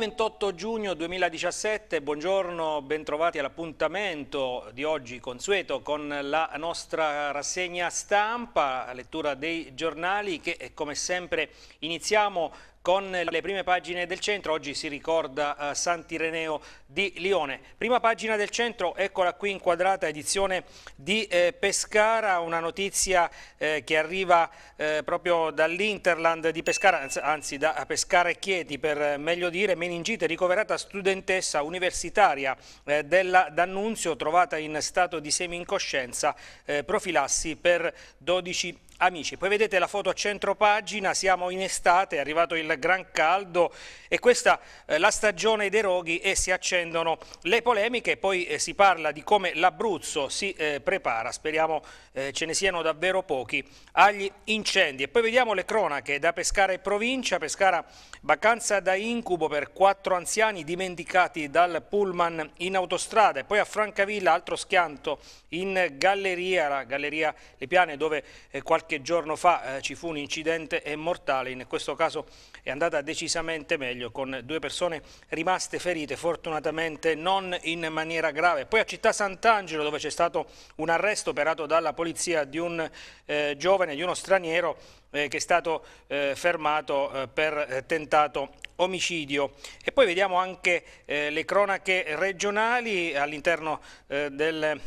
28 giugno 2017, buongiorno, bentrovati all'appuntamento di oggi consueto con la nostra rassegna stampa, lettura dei giornali che come sempre iniziamo con le prime pagine del centro, oggi si ricorda uh, Sant'Ireneo di Lione. Prima pagina del centro, eccola qui inquadrata, edizione di eh, Pescara, una notizia eh, che arriva eh, proprio dall'Interland di Pescara, anzi da Pescara e Chieti per meglio dire, meningite ricoverata studentessa universitaria eh, della D'Annunzio trovata in stato di semi-incoscienza, eh, profilassi per 12 amici. Poi vedete la foto a centro pagina, siamo in estate, è arrivato il gran caldo e questa è eh, la stagione dei roghi e si accendono le polemiche, poi eh, si parla di come l'Abruzzo si eh, prepara, speriamo eh, ce ne siano davvero pochi, agli incendi. E poi vediamo le cronache da Pescara e provincia, Pescara vacanza da incubo per quattro anziani dimenticati dal pullman in autostrada e poi a Francavilla altro schianto in galleria, la galleria Le Piane dove eh, qualche qualche giorno fa eh, ci fu un incidente mortale, in questo caso è andata decisamente meglio con due persone rimaste ferite, fortunatamente non in maniera grave. Poi a Città Sant'Angelo dove c'è stato un arresto operato dalla polizia di un eh, giovane, di uno straniero eh, che è stato eh, fermato eh, per eh, tentato omicidio. E poi vediamo anche le cronache regionali all'interno del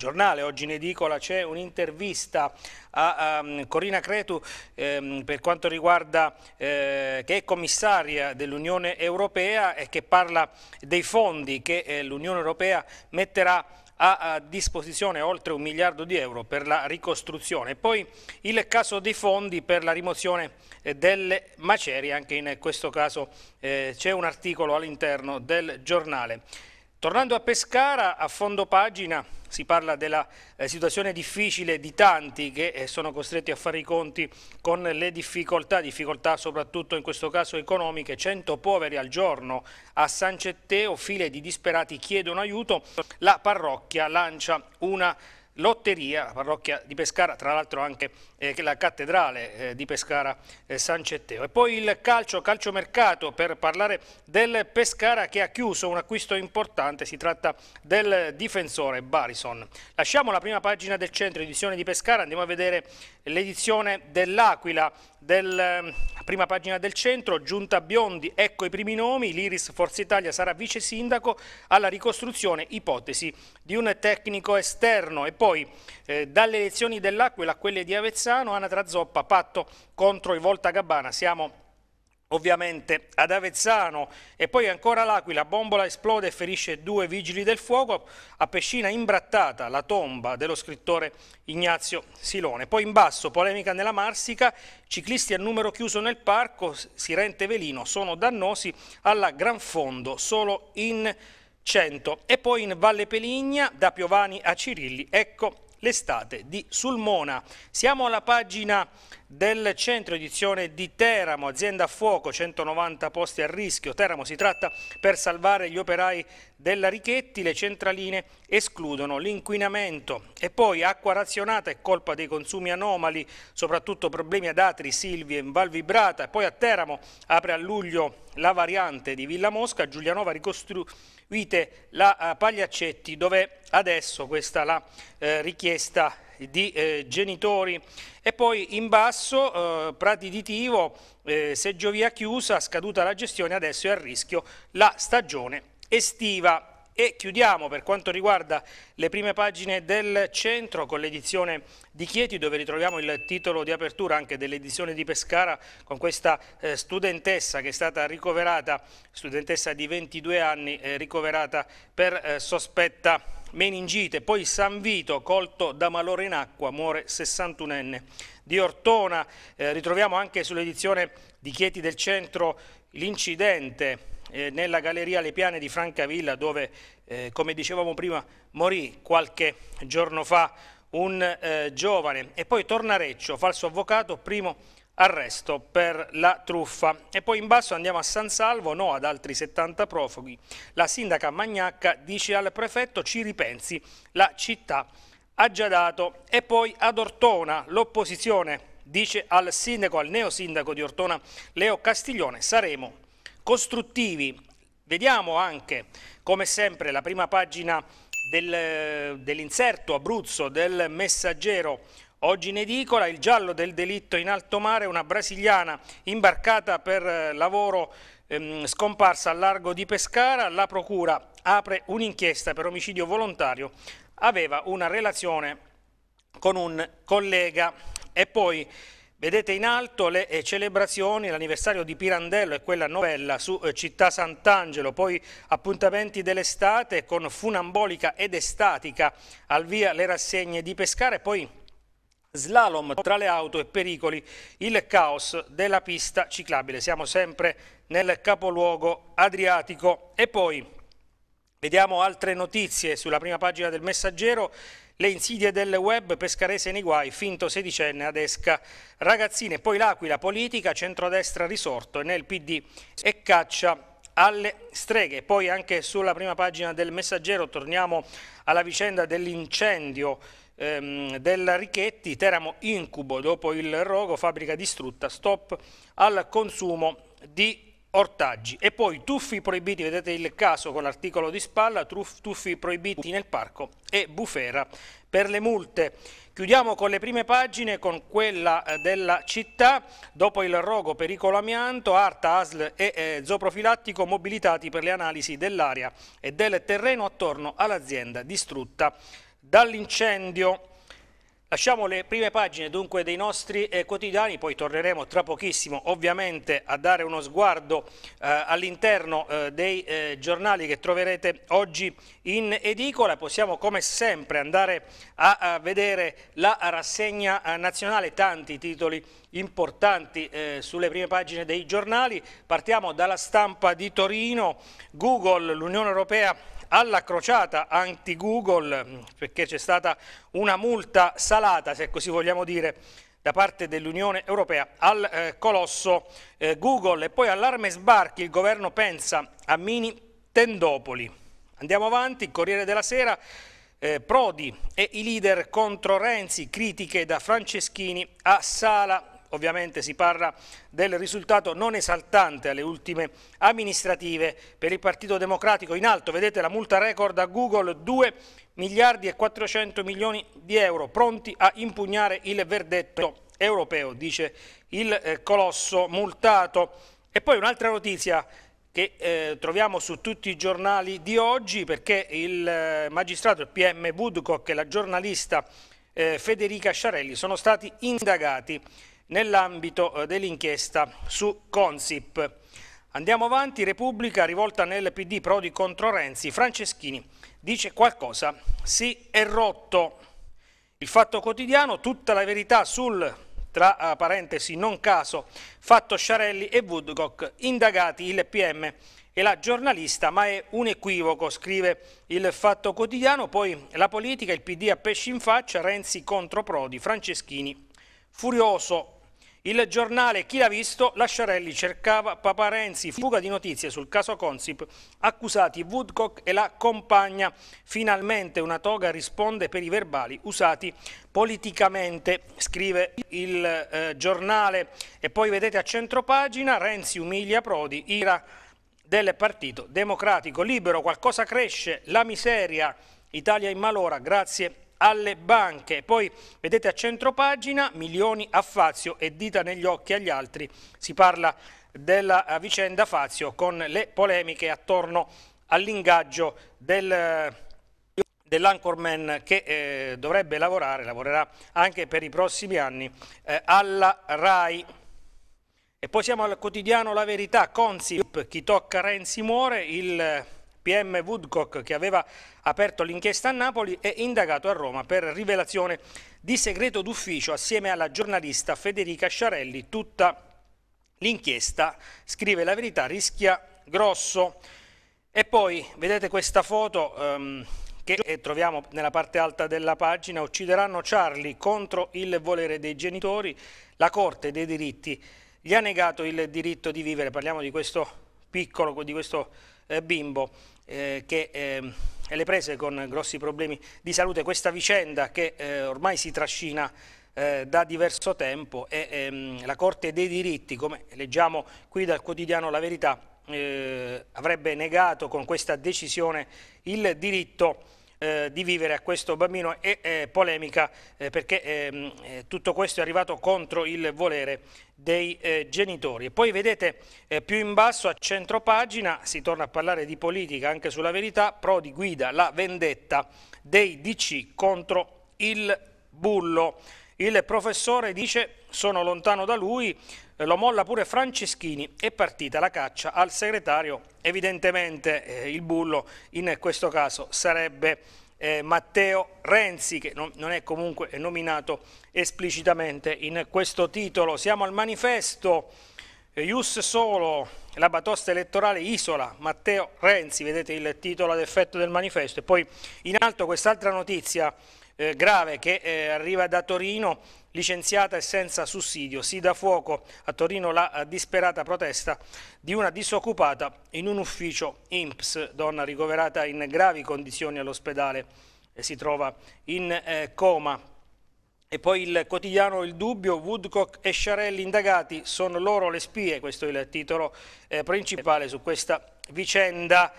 giornale, oggi in edicola c'è un'intervista a, a, Corina Cretu ehm, per quanto riguarda eh, che è commissaria dell'Unione Europea e che parla dei fondi che eh, l'Unione Europea metterà a, a disposizione oltre un miliardo di euro per la ricostruzione. Poi il caso dei fondi per la rimozione eh, delle macerie, anche in questo caso eh, c'è un articolo all'interno del giornale. Tornando a Pescara, a fondo pagina si parla della eh, situazione difficile di tanti che eh, sono costretti a fare i conti con le difficoltà, difficoltà soprattutto in questo caso economiche, 100 poveri al giorno a San Cetteo, file di disperati chiedono aiuto, la parrocchia lancia una lotteria, la parrocchia di Pescara, tra l'altro anche eh, la cattedrale eh, di Pescara eh, San Cetteo. E poi il calcio, calciomercato per parlare del Pescara che ha chiuso un acquisto importante, si tratta del difensore Barison. Lasciamo la prima pagina del centro, edizione di Pescara, andiamo a vedere l'edizione dell'Aquila, della eh, prima pagina del centro, Giunta Biondi, ecco i primi nomi, l'Iris Forza Italia sarà vice sindaco alla ricostruzione, ipotesi di un tecnico esterno. E poi eh, dalle elezioni dell'Aquila a quelle di Avezzano, Anatra Zoppa, patto contro i Volta Gabbana, siamo ovviamente ad Avezzano e poi ancora l'Aquila, bombola esplode e ferisce due vigili del fuoco, a Pescina imbrattata la tomba dello scrittore Ignazio Silone. Poi in basso, polemica nella Marsica, ciclisti a numero chiuso nel parco, Sirente Velino, sono dannosi alla Gran Fondo, solo in 100. E poi in Valle Peligna, da Piovani a Cirilli, ecco l'estate di Sulmona. Siamo alla pagina del centro edizione di Teramo, azienda a fuoco, 190 posti a rischio. Teramo si tratta per salvare gli operai della Richetti, le centraline escludono l'inquinamento e poi acqua razionata è colpa dei consumi anomali, soprattutto problemi ad Atri, Silvie, in Val Vibrata e poi a Teramo apre a luglio la variante di Villa Mosca, Giulianova ricostruite la uh, Pagliaccetti dove adesso questa la uh, richiesta di eh, genitori e poi in basso eh, Prati di Tivo, eh, seggiovia chiusa, scaduta la gestione, adesso è a rischio la stagione estiva. E chiudiamo per quanto riguarda le prime pagine del centro con l'edizione di Chieti dove ritroviamo il titolo di apertura anche dell'edizione di Pescara con questa eh, studentessa che è stata ricoverata, studentessa di 22 anni, eh, ricoverata per eh, sospetta meningite. Poi San Vito colto da malore in acqua, muore 61enne. Di Ortona eh, ritroviamo anche sull'edizione di Chieti del centro l'incidente eh, nella Galleria Le Piane di Francavilla dove, eh, come dicevamo prima, morì qualche giorno fa un eh, giovane. E poi Tornareccio, falso avvocato, primo arresto per la truffa. E poi in basso andiamo a San Salvo, no ad altri 70 profughi. La sindaca Magnacca dice al prefetto ci ripensi, la città ha già dato. E poi ad Ortona l'opposizione dice al sindaco, al neosindaco di Ortona Leo Castiglione, saremo costruttivi. Vediamo anche, come sempre, la prima pagina del, dell'inserto Abruzzo del Messaggero. Oggi in edicola il giallo del delitto in alto mare, una brasiliana imbarcata per lavoro ehm, scomparsa al largo di Pescara, la procura apre un'inchiesta per omicidio volontario, aveva una relazione con un collega. E poi Vedete in alto le eh, celebrazioni, l'anniversario di Pirandello e quella novella su eh, Città Sant'Angelo, poi appuntamenti dell'estate con funambolica ed estatica al via le rassegne di Pescara e poi slalom tra le auto e pericoli, il caos della pista ciclabile. Siamo sempre nel capoluogo adriatico e poi vediamo altre notizie sulla prima pagina del Messaggero. Le insidie del web, pescarese nei guai, finto sedicenne ad esca ragazzine. Poi l'Aquila, politica, centrodestra risorto nel PD e caccia alle streghe. Poi anche sulla prima pagina del Messaggero torniamo alla vicenda dell'incendio ehm, della Richetti, Teramo incubo dopo il rogo, fabbrica distrutta, stop al consumo di ortaggi. E poi tuffi proibiti, vedete il caso con l'articolo di spalla, tuffi proibiti nel parco e bufera per le multe. Chiudiamo con le prime pagine con quella eh, della città, dopo il rogo pericolo amianto, Arta, ASL e eh, zooprofilattico mobilitati per le analisi dell'aria e del terreno attorno all'azienda distrutta dall'incendio. Lasciamo le prime pagine dunque dei nostri eh, quotidiani, poi torneremo tra pochissimo ovviamente a dare uno sguardo eh, all'interno eh, dei eh, giornali che troverete oggi in edicola. Possiamo come sempre andare a, a vedere la rassegna eh, nazionale, tanti titoli importanti eh, sulle prime pagine dei giornali. Partiamo dalla stampa di Torino, Google, l'Unione Europea alla crociata anti-Google perché c'è stata una multa salata, se così vogliamo dire, da parte dell'Unione Europea al eh, colosso eh, Google e poi allarme sbarchi, il governo pensa a mini tendopoli. Andiamo avanti, Corriere della Sera, eh, Prodi e i leader contro Renzi, critiche da Franceschini a Sala Ovviamente si parla del risultato non esaltante alle ultime amministrative per il Partito Democratico. In alto vedete la multa record a Google 2 miliardi e 400 milioni di euro pronti a impugnare il verdetto europeo, dice il eh, colosso multato. E poi un'altra notizia che eh, troviamo su tutti i giornali di oggi perché il eh, magistrato il PM Woodcock e la giornalista eh, Federica Sciarelli sono stati indagati nell'ambito eh, dell'inchiesta su Consip. Andiamo avanti, Repubblica rivolta nel PD Prodi contro Renzi, Franceschini dice qualcosa, si è rotto. Il fatto quotidiano, tutta la verità sul, tra eh, parentesi, non caso, fatto Sciarelli e Woodcock, indagati il PM e la giornalista, ma è un equivoco, scrive il Fatto Quotidiano, poi la politica, il PD a pesci in faccia, Renzi contro Prodi, Franceschini furioso il giornale Chi l'ha visto? Lasciarelli cercava Papa Renzi, fuga di notizie sul caso Consip, accusati Woodcock e la compagna. Finalmente una toga risponde per i verbali usati politicamente, scrive il eh, giornale. E poi vedete a centropagina Renzi umilia Prodi, ira del Partito Democratico. Libero, qualcosa cresce, la miseria, Italia in malora, grazie alle banche. Poi vedete a centro pagina milioni a Fazio e dita negli occhi agli altri. Si parla della vicenda Fazio con le polemiche attorno all'ingaggio del dell'Anchorman che eh, dovrebbe lavorare, lavorerà anche per i prossimi anni eh, alla RAI. E poi siamo al quotidiano La Verità, Consip, chi tocca Renzi muore, il PM Woodcock che aveva aperto l'inchiesta a Napoli è indagato a Roma per rivelazione di segreto d'ufficio assieme alla giornalista Federica Sciarelli. Tutta l'inchiesta, scrive la verità, rischia grosso. E poi vedete questa foto um, che troviamo nella parte alta della pagina, uccideranno Charlie contro il volere dei genitori, la Corte dei diritti gli ha negato il diritto di vivere, parliamo di questo piccolo, di questo bimbo eh, che eh, è le prese con grossi problemi di salute. Questa vicenda che eh, ormai si trascina eh, da diverso tempo e ehm, la Corte dei diritti, come leggiamo qui dal quotidiano La Verità, eh, avrebbe negato con questa decisione il diritto eh, di vivere a questo bambino e eh, polemica eh, perché ehm, eh, tutto questo è arrivato contro il volere dei eh, genitori. E poi vedete eh, più in basso a centro pagina si torna a parlare di politica anche sulla verità, Prodi guida la vendetta dei DC contro il bullo. Il professore dice sono lontano da lui, lo molla pure Franceschini, è partita la caccia al segretario, evidentemente eh, il bullo in questo caso sarebbe eh, Matteo Renzi che non, non è comunque nominato esplicitamente in questo titolo. Siamo al manifesto, eh, Ius Solo, la batosta elettorale isola Matteo Renzi, vedete il titolo ad effetto del manifesto e poi in alto quest'altra notizia eh, grave che eh, arriva da Torino, licenziata e senza sussidio. Si dà fuoco a Torino la eh, disperata protesta di una disoccupata in un ufficio INPS, donna ricoverata in gravi condizioni all'ospedale, si trova in eh, coma. E poi il quotidiano Il Dubbio, Woodcock e Sciarelli indagati, sono loro le spie, questo è il titolo eh, principale su questa vicenda.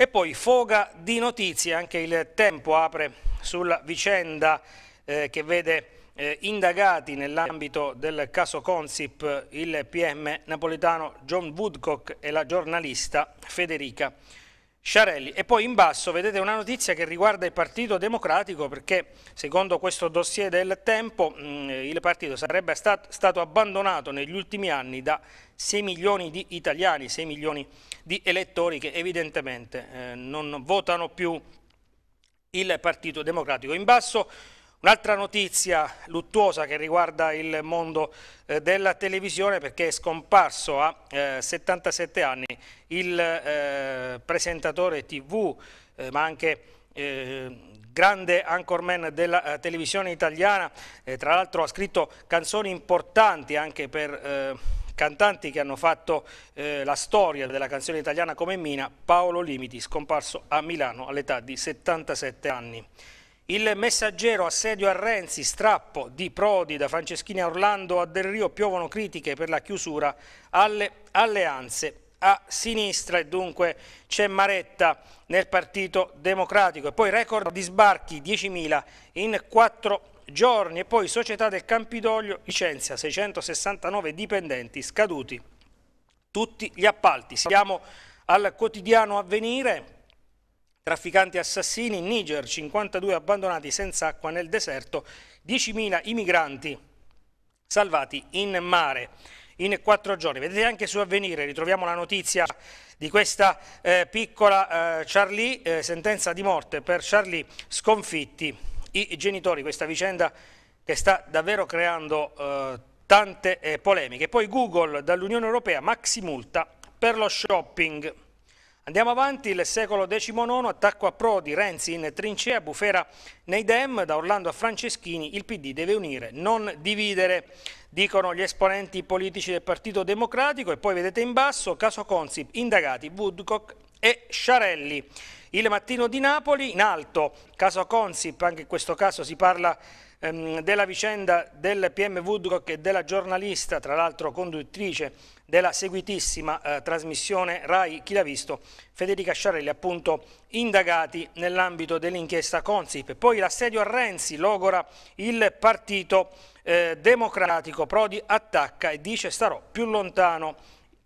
E poi foga di notizie, anche il tempo apre sulla vicenda eh, che vede eh, indagati nell'ambito del caso Consip il PM napoletano John Woodcock e la giornalista Federica Sciarelli. E poi in basso vedete una notizia che riguarda il Partito Democratico perché secondo questo dossier del Tempo mh, mm, il partito sarebbe stat stato abbandonato negli ultimi anni da 6 milioni di italiani, 6 milioni di elettori che evidentemente eh, non votano più il Partito Democratico. In basso un'altra notizia luttuosa che riguarda il mondo eh, della televisione perché è scomparso a eh, 77 anni il eh, presentatore tv eh, ma anche eh, grande anchorman della televisione italiana, tra l'altro ha scritto canzoni importanti anche per cantanti che hanno fatto eh, la storia della canzone italiana come Mina, Paolo Limiti, scomparso a Milano all'età di 77 anni. Il messaggero assedio a Renzi, strappo di Prodi da Franceschini a Orlando a Del Rio piovono critiche per la chiusura alle alleanze a sinistra e dunque c'è Maretta nel Partito Democratico e poi record di sbarchi 10.000 in 4 giorni e poi Società del Campidoglio licenzia 669 dipendenti scaduti tutti gli appalti. Siamo al quotidiano avvenire, trafficanti assassini in Niger, 52 abbandonati senza acqua nel deserto, 10.000 i migranti salvati in mare in quattro giorni. Vedete anche su Avvenire, ritroviamo la notizia di questa eh, piccola eh, Charlie, eh, sentenza di morte per Charlie sconfitti i genitori, questa vicenda che sta davvero creando eh, tante eh, polemiche. Poi Google dall'Unione Europea maxi multa per lo shopping. Andiamo avanti, il secolo XIX, attacco a Prodi, Renzi in trincea, bufera nei Dem, da Orlando a Franceschini, il PD deve unire, non dividere, dicono gli esponenti politici del Partito Democratico e poi vedete in basso, caso Consip, indagati Woodcock e Sciarelli. Il mattino di Napoli, in alto, caso Consip, anche in questo caso si parla ehm, della vicenda del PM Woodcock e della giornalista, tra l'altro conduttrice della seguitissima eh, trasmissione RAI Chi l'ha visto, Federica Sciarelli, appunto indagati nell'ambito dell'inchiesta Consip. Poi l'assedio a Renzi logora il partito eh, democratico, Prodi attacca e dice starò più lontano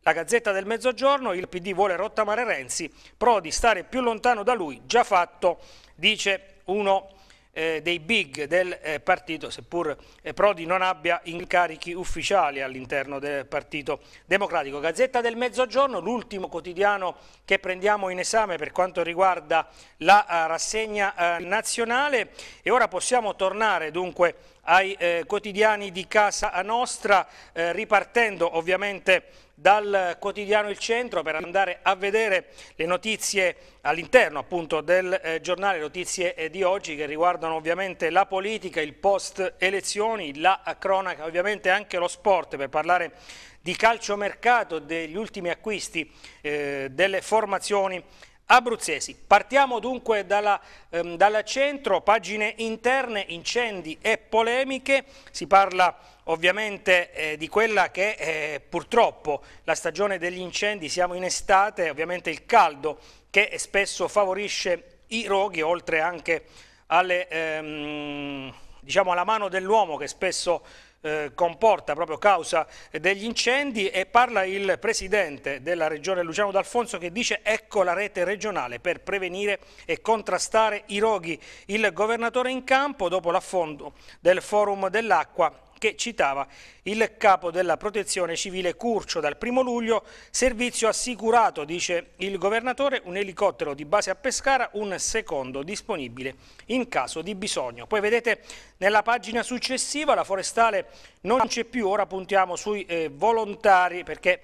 la Gazzetta del Mezzogiorno, il PD vuole rottamare Renzi, Prodi stare più lontano da lui, già fatto, dice uno eh, dei big del eh, partito, seppur eh, Prodi non abbia incarichi ufficiali all'interno del Partito Democratico. Gazzetta del Mezzogiorno, l'ultimo quotidiano che prendiamo in esame per quanto riguarda la rassegna nazionale e ora possiamo tornare dunque ai eh, quotidiani di casa nostra, eh, ripartendo ovviamente dal quotidiano Il Centro per andare a vedere le notizie all'interno appunto del eh, giornale, notizie eh, di oggi che riguardano ovviamente la politica, il post elezioni, la cronaca, ovviamente anche lo sport per parlare di calciomercato, degli ultimi acquisti eh, delle formazioni abruzzesi. Partiamo dunque dalla, ehm, dal centro, pagine interne, incendi e polemiche, si parla ovviamente eh, di quella che è purtroppo la stagione degli incendi, siamo in estate, ovviamente il caldo che spesso favorisce i roghi, oltre anche alle, ehm, diciamo alla mano dell'uomo che spesso eh, comporta proprio causa degli incendi e parla il presidente della regione Luciano D'Alfonso che dice ecco la rete regionale per prevenire e contrastare i roghi. Il governatore in campo dopo l'affondo del forum dell'acqua che citava il capo della protezione civile Curcio dal primo luglio, servizio assicurato, dice il governatore, un elicottero di base a Pescara, un secondo disponibile in caso di bisogno. Poi vedete nella pagina successiva la forestale non c'è più, ora puntiamo sui eh, volontari perché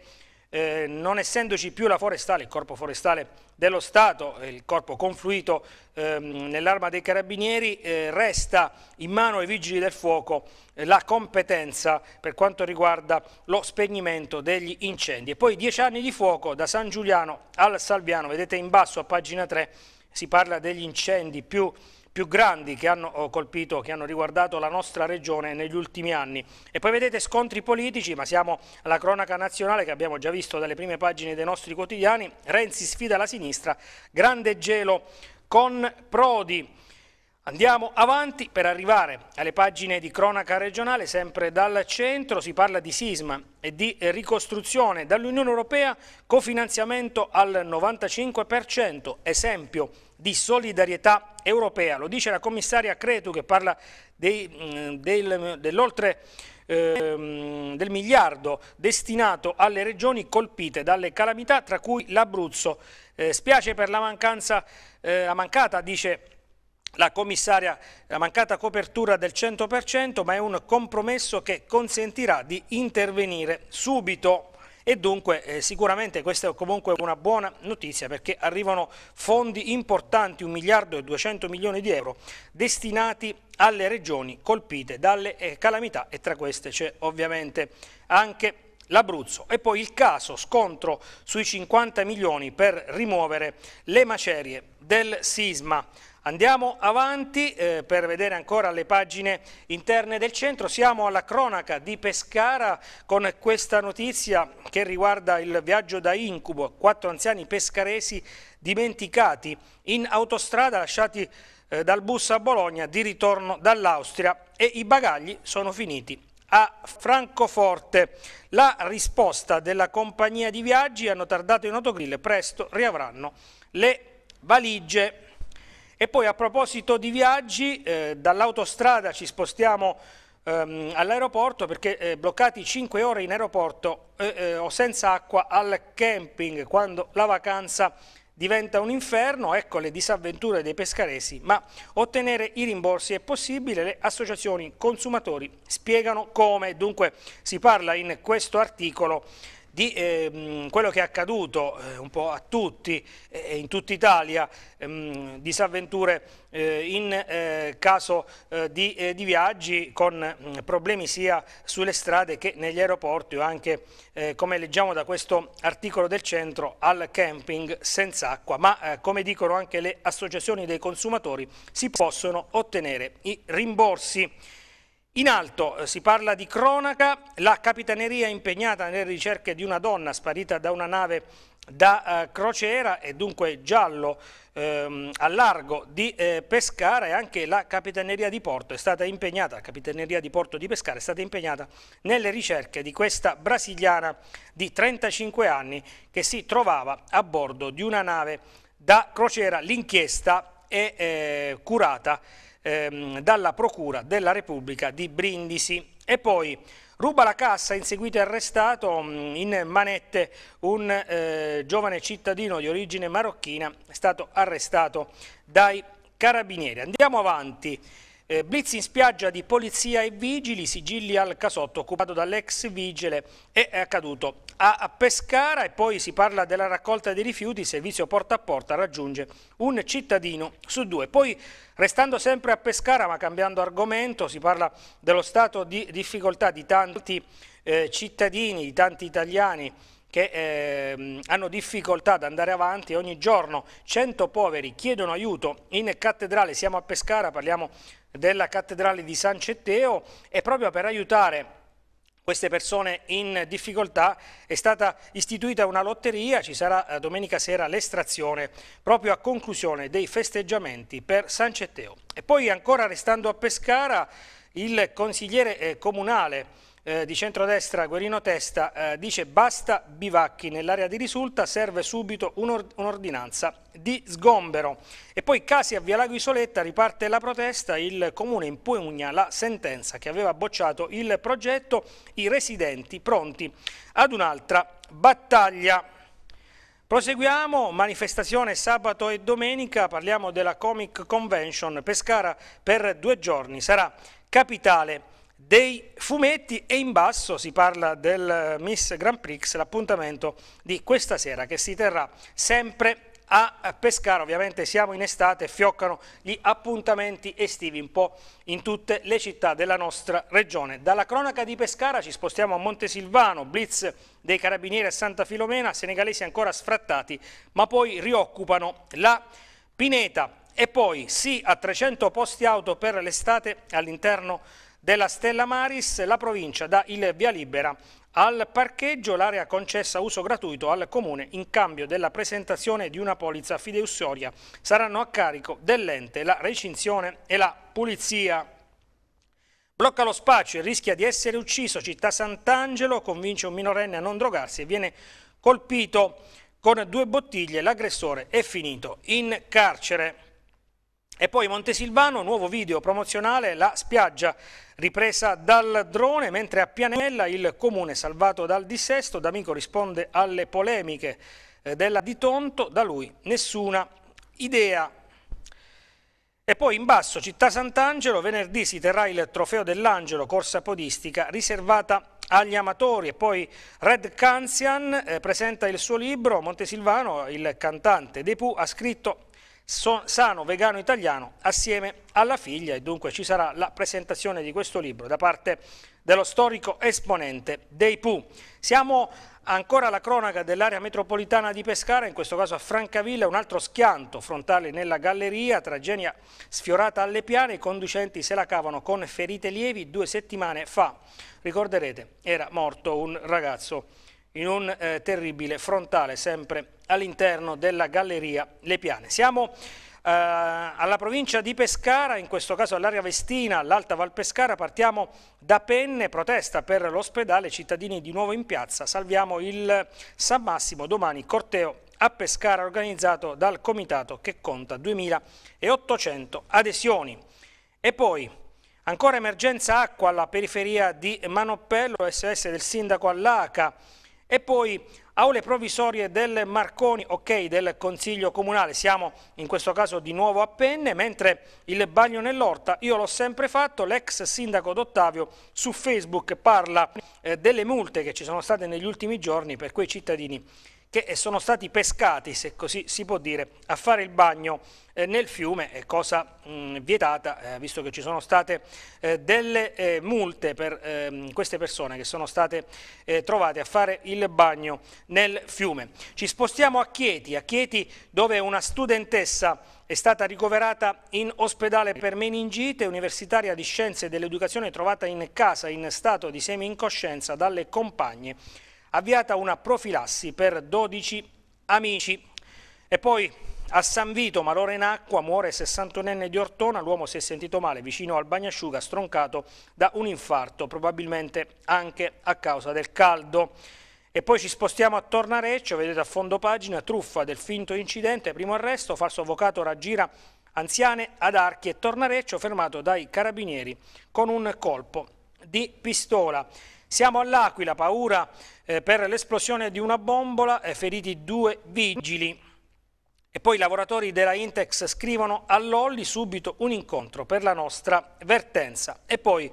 eh, non essendoci più la forestale, il corpo forestale dello Stato, il corpo confluito ehm, nell'arma dei carabinieri, eh, resta in mano ai vigili del fuoco eh, la competenza per quanto riguarda lo spegnimento degli incendi. E poi dieci anni di fuoco da San Giuliano al Salviano, vedete in basso a pagina 3 si parla degli incendi più più grandi che hanno oh, colpito, che hanno riguardato la nostra regione negli ultimi anni. E poi vedete scontri politici, ma siamo alla cronaca nazionale che abbiamo già visto dalle prime pagine dei nostri quotidiani. Renzi sfida la sinistra, grande gelo con Prodi. Andiamo avanti per arrivare alle pagine di cronaca regionale, sempre dal centro, si parla di sisma e di ricostruzione dall'Unione Europea, cofinanziamento al 95%, esempio di solidarietà europea. Lo dice la commissaria Cretu che parla mm, del, dell'oltre ehm, del miliardo destinato alle regioni colpite dalle calamità, tra cui l'Abruzzo. Eh, spiace per la mancanza, eh, la mancata, dice la commissaria, la mancata copertura del 100%, ma è un compromesso che consentirà di intervenire subito e dunque eh, sicuramente questa è comunque una buona notizia perché arrivano fondi importanti, 1 miliardo e 200 milioni di euro destinati alle regioni colpite dalle eh, calamità e tra queste c'è ovviamente anche l'Abruzzo e poi il caso scontro sui 50 milioni per rimuovere le macerie del sisma. Andiamo avanti eh, per vedere ancora le pagine interne del centro, siamo alla cronaca di Pescara con questa notizia che riguarda il viaggio da incubo, quattro anziani pescaresi dimenticati in autostrada lasciati eh, dal bus a Bologna di ritorno dall'Austria e i bagagli sono finiti a Francoforte. La risposta della compagnia di viaggi hanno tardato in autogrill, presto riavranno le valigie. E poi a proposito di viaggi, eh, dall'autostrada ci spostiamo ehm, all'aeroporto perché eh, bloccati 5 ore in aeroporto eh, eh, o senza acqua al camping quando la vacanza diventa un inferno, ecco le disavventure dei pescaresi, ma ottenere i rimborsi è possibile, le associazioni consumatori spiegano come, dunque si parla in questo articolo di eh, quello che è accaduto eh, un po' a tutti eh, in tutta Italia, ehm, disavventure eh, in eh, caso eh, di, di, viaggi con mm, problemi sia sulle strade che negli aeroporti o anche, come leggiamo da questo articolo del centro, al camping senza acqua. Ma come dicono anche le associazioni dei consumatori, si possono ottenere i rimborsi. In alto eh, si parla di cronaca, la capitaneria impegnata nelle ricerche di una donna sparita da una nave da eh, crociera e dunque giallo ehm, a largo di eh, Pescara e anche la Capitaneria di Porto è stata impegnata, la Capitaneria di Porto di Pescara è stata impegnata nelle ricerche di questa brasiliana di 35 anni che si trovava a bordo di una nave da crociera. L'inchiesta è eh, curata ehm, dalla Procura della Repubblica di Brindisi. E poi ruba la cassa, inseguito e arrestato mm, in manette un eh, giovane cittadino di origine marocchina, è stato arrestato dai carabinieri. Andiamo avanti. Eh, blitz in spiaggia di polizia e vigili, sigilli al casotto occupato dall'ex vigile, è accaduto a Pescara e poi si parla della raccolta dei rifiuti, servizio porta a porta raggiunge un cittadino su due. Poi restando sempre a Pescara ma cambiando argomento si parla dello stato di difficoltà di tanti eh, cittadini, di tanti italiani che eh, hanno difficoltà ad andare avanti, ogni giorno 100 poveri chiedono aiuto in cattedrale, siamo a Pescara, parliamo della cattedrale di San Cetteo e proprio per aiutare queste persone in difficoltà è stata istituita una lotteria, ci sarà eh, domenica sera l'estrazione proprio a conclusione dei festeggiamenti per San Cetteo. E poi ancora restando a Pescara il consigliere eh, comunale eh, di centrodestra Guerino Testa eh, dice basta bivacchi nell'area di risulta, serve subito un'ordinanza di sgombero. E poi casi a Via Lago Isoletta riparte la protesta, il comune impugna la sentenza che aveva bocciato il progetto, i residenti pronti ad un'altra battaglia. Proseguiamo, manifestazione sabato e domenica, parliamo della Comic Convention Pescara per due giorni, sarà capitale dei fumetti e in basso si parla del Miss Grand Prix, l'appuntamento di questa sera che si terrà sempre a Pescara, ovviamente siamo in estate fioccano gli appuntamenti estivi un po' in tutte le città della nostra regione. Dalla cronaca di Pescara ci spostiamo a Montesilvano, blitz dei carabinieri a Santa Filomena, senegalesi ancora sfrattati, ma poi rioccupano la Pineta e poi sì a 300 posti auto per l'estate all'interno della Stella Maris, la provincia dà il via libera al parcheggio, l'area concessa uso gratuito al Comune in cambio della presentazione di una polizza fideusoria. Saranno a carico dell'ente la recinzione e la pulizia. Blocca lo spaccio e rischia di essere ucciso. Città Sant'Angelo convince un minorenne a non drogarsi e viene colpito con due bottiglie. L'aggressore è finito in carcere. E poi Montesilvano, nuovo video promozionale, la spiaggia ripresa dal drone, mentre a Pianella il comune salvato dal dissesto, D'Amico risponde alle polemiche eh, della Di Tonto, da lui nessuna idea. E poi in basso, Città Sant'Angelo, venerdì si terrà il trofeo dell'Angelo, corsa podistica, riservata agli amatori e poi Red Canzian eh, presenta il suo libro, Montesilvano, il cantante De Pooh, ha scritto sano vegano italiano assieme alla figlia e dunque ci sarà la presentazione di questo libro da parte dello storico esponente dei Pooh. Siamo ancora alla cronaca dell'area metropolitana di Pescara, in questo caso a Francavilla, un altro schianto frontale nella galleria, tragedia sfiorata alle piane, i conducenti se la cavano con ferite lievi due settimane fa. Ricorderete, era morto un ragazzo in un eh, terribile frontale sempre all'interno della Galleria Le Piane. Siamo eh, alla provincia di Pescara, in questo caso all'area Vestina, all'Alta Val Pescara, partiamo da Penne, protesta per l'ospedale, cittadini di nuovo in piazza, salviamo il San Massimo, domani corteo a Pescara organizzato dal comitato che conta 2800 adesioni. E poi ancora emergenza acqua alla periferia di Manoppello, SS del sindaco all'ACA, e poi aule provvisorie del Marconi, ok, del Consiglio Comunale, siamo in questo caso di nuovo a Penne, mentre il bagno nell'orta, io l'ho sempre fatto, l'ex sindaco D'Ottavio su Facebook parla eh, delle multe che ci sono state negli ultimi giorni per quei cittadini che sono stati pescati, se così si può dire, a fare il bagno eh, nel fiume, cosa mh, vietata, eh, visto che ci sono state eh, delle eh, multe per ehm, queste persone che sono state eh, trovate a fare il bagno nel fiume. Ci spostiamo a Chieti, a Chieti dove una studentessa è stata ricoverata in ospedale per meningite, universitaria di scienze dell'educazione trovata in casa in stato di semi-incoscienza dalle compagne avviata una profilassi per 12 amici. E poi a San Vito, malore in acqua, muore 61enne di Ortona, l'uomo si è sentito male vicino al bagnasciuga, stroncato da un infarto, probabilmente anche a causa del caldo. E poi ci spostiamo a Tornareccio, vedete a fondo pagina, truffa del finto incidente, primo arresto, falso avvocato raggira anziane ad archi e Tornareccio fermato dai carabinieri con un colpo di pistola. Siamo all'Aquila, paura eh, per l'esplosione di una bombola, eh, feriti due vigili. E poi i lavoratori della Intex scrivono all'Olli subito un incontro per la nostra vertenza. E poi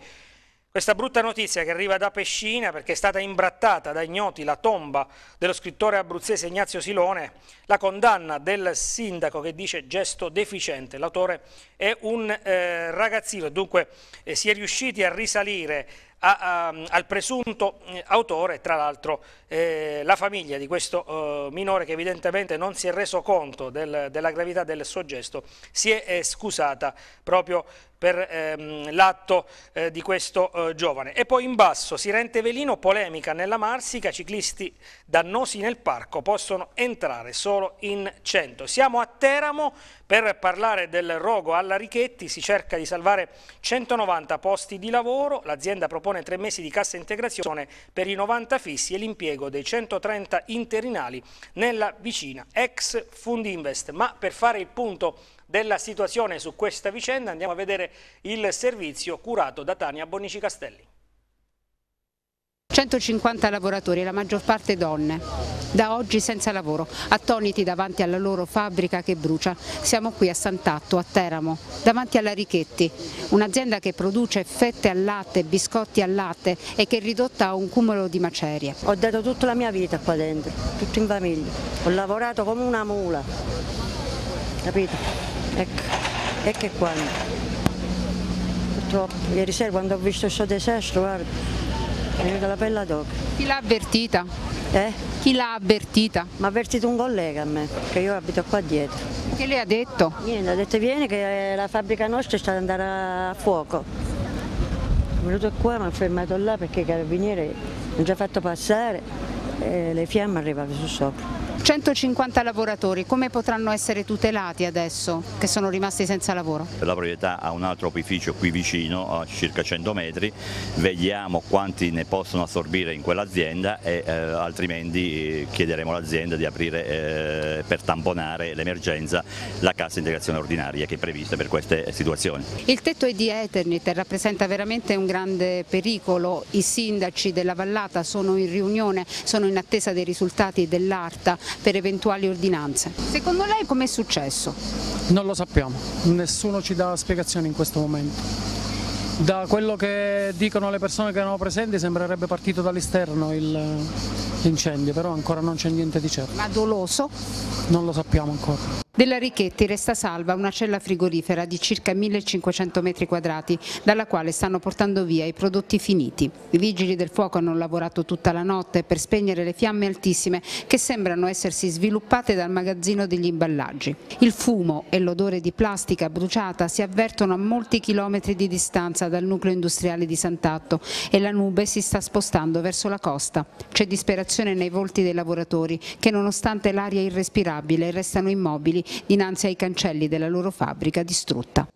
questa brutta notizia che arriva da Pescina perché è stata imbrattata da ignoti la tomba dello scrittore abruzzese Ignazio Silone, la condanna del sindaco che dice gesto deficiente. L'autore è un eh, ragazzino, dunque eh, si è riusciti a risalire a, a, al presunto eh, autore, tra l'altro eh, la famiglia di questo eh, minore che evidentemente non si è reso conto del, della gravità del suo gesto, si è eh, scusata proprio per ehm, l'atto eh, di questo eh, giovane. E poi in basso, Sirente Velino, polemica nella Marsica, ciclisti dannosi nel parco possono entrare solo in 100. Siamo a Teramo per parlare del rogo alla Richetti, si cerca di salvare 190 posti di lavoro, l'azienda propone tre mesi di cassa integrazione per i 90 fissi e l'impiego dei 130 interinali nella vicina ex Fundinvest. Ma per fare il punto della situazione su questa vicenda andiamo a vedere il servizio curato da Tania Bonici Castelli. 150 lavoratori, la maggior parte donne, da oggi senza lavoro, attoniti davanti alla loro fabbrica che brucia. Siamo qui a Sant'Atto, a Teramo, davanti alla Richetti, un'azienda che produce fette al latte, biscotti al latte e che è ridotta a un cumulo di macerie. Ho dato tutta la mia vita qua dentro, tutto in famiglia, ho lavorato come una mula, capito? Ecco, ecco qua. Purtroppo, ieri sera quando ho visto questo disastro, guarda, è venuta la pelle d'oca. Chi l'ha avvertita? Eh? Chi l'ha avvertita? Mi ha avvertito un collega a me, che io abito qua dietro. Che le ha detto? Niente, ha detto vieni che la fabbrica nostra sta andando a fuoco. Sono venuto qua, mi ha fermato là perché i carabinieri hanno già fatto passare e le fiamme arrivavano su sopra. 150 lavoratori, come potranno essere tutelati adesso che sono rimasti senza lavoro? La proprietà ha un altro opificio qui vicino, a circa 100 metri, vediamo quanti ne possono assorbire in quell'azienda e eh, altrimenti eh, chiederemo all'azienda di aprire eh, per tamponare l'emergenza la cassa integrazione ordinaria che è prevista per queste situazioni. Il tetto è di Eternit e rappresenta veramente un grande pericolo, i sindaci della Vallata sono in riunione, sono in attesa dei risultati dell'ARTA per eventuali ordinanze. Secondo lei com'è successo? Non lo sappiamo, nessuno ci dà spiegazioni in questo momento. Da quello che dicono le persone che erano presenti sembrerebbe partito dall'esterno l'incendio, però ancora non c'è niente di certo. Ma doloso? Non lo sappiamo ancora. Della Richetti resta salva una cella frigorifera di circa 1500 metri quadrati, dalla quale stanno portando via i prodotti finiti. I vigili del fuoco hanno lavorato tutta la notte per spegnere le fiamme altissime che sembrano essersi sviluppate dal magazzino degli imballaggi. Il fumo e l'odore di plastica bruciata si avvertono a molti chilometri di distanza dal nucleo industriale di Sant'Atto e la nube si sta spostando verso la costa. C'è disperazione nei volti dei lavoratori che nonostante l'aria irrespirabile restano immobili dinanzi ai cancelli della loro fabbrica distrutta.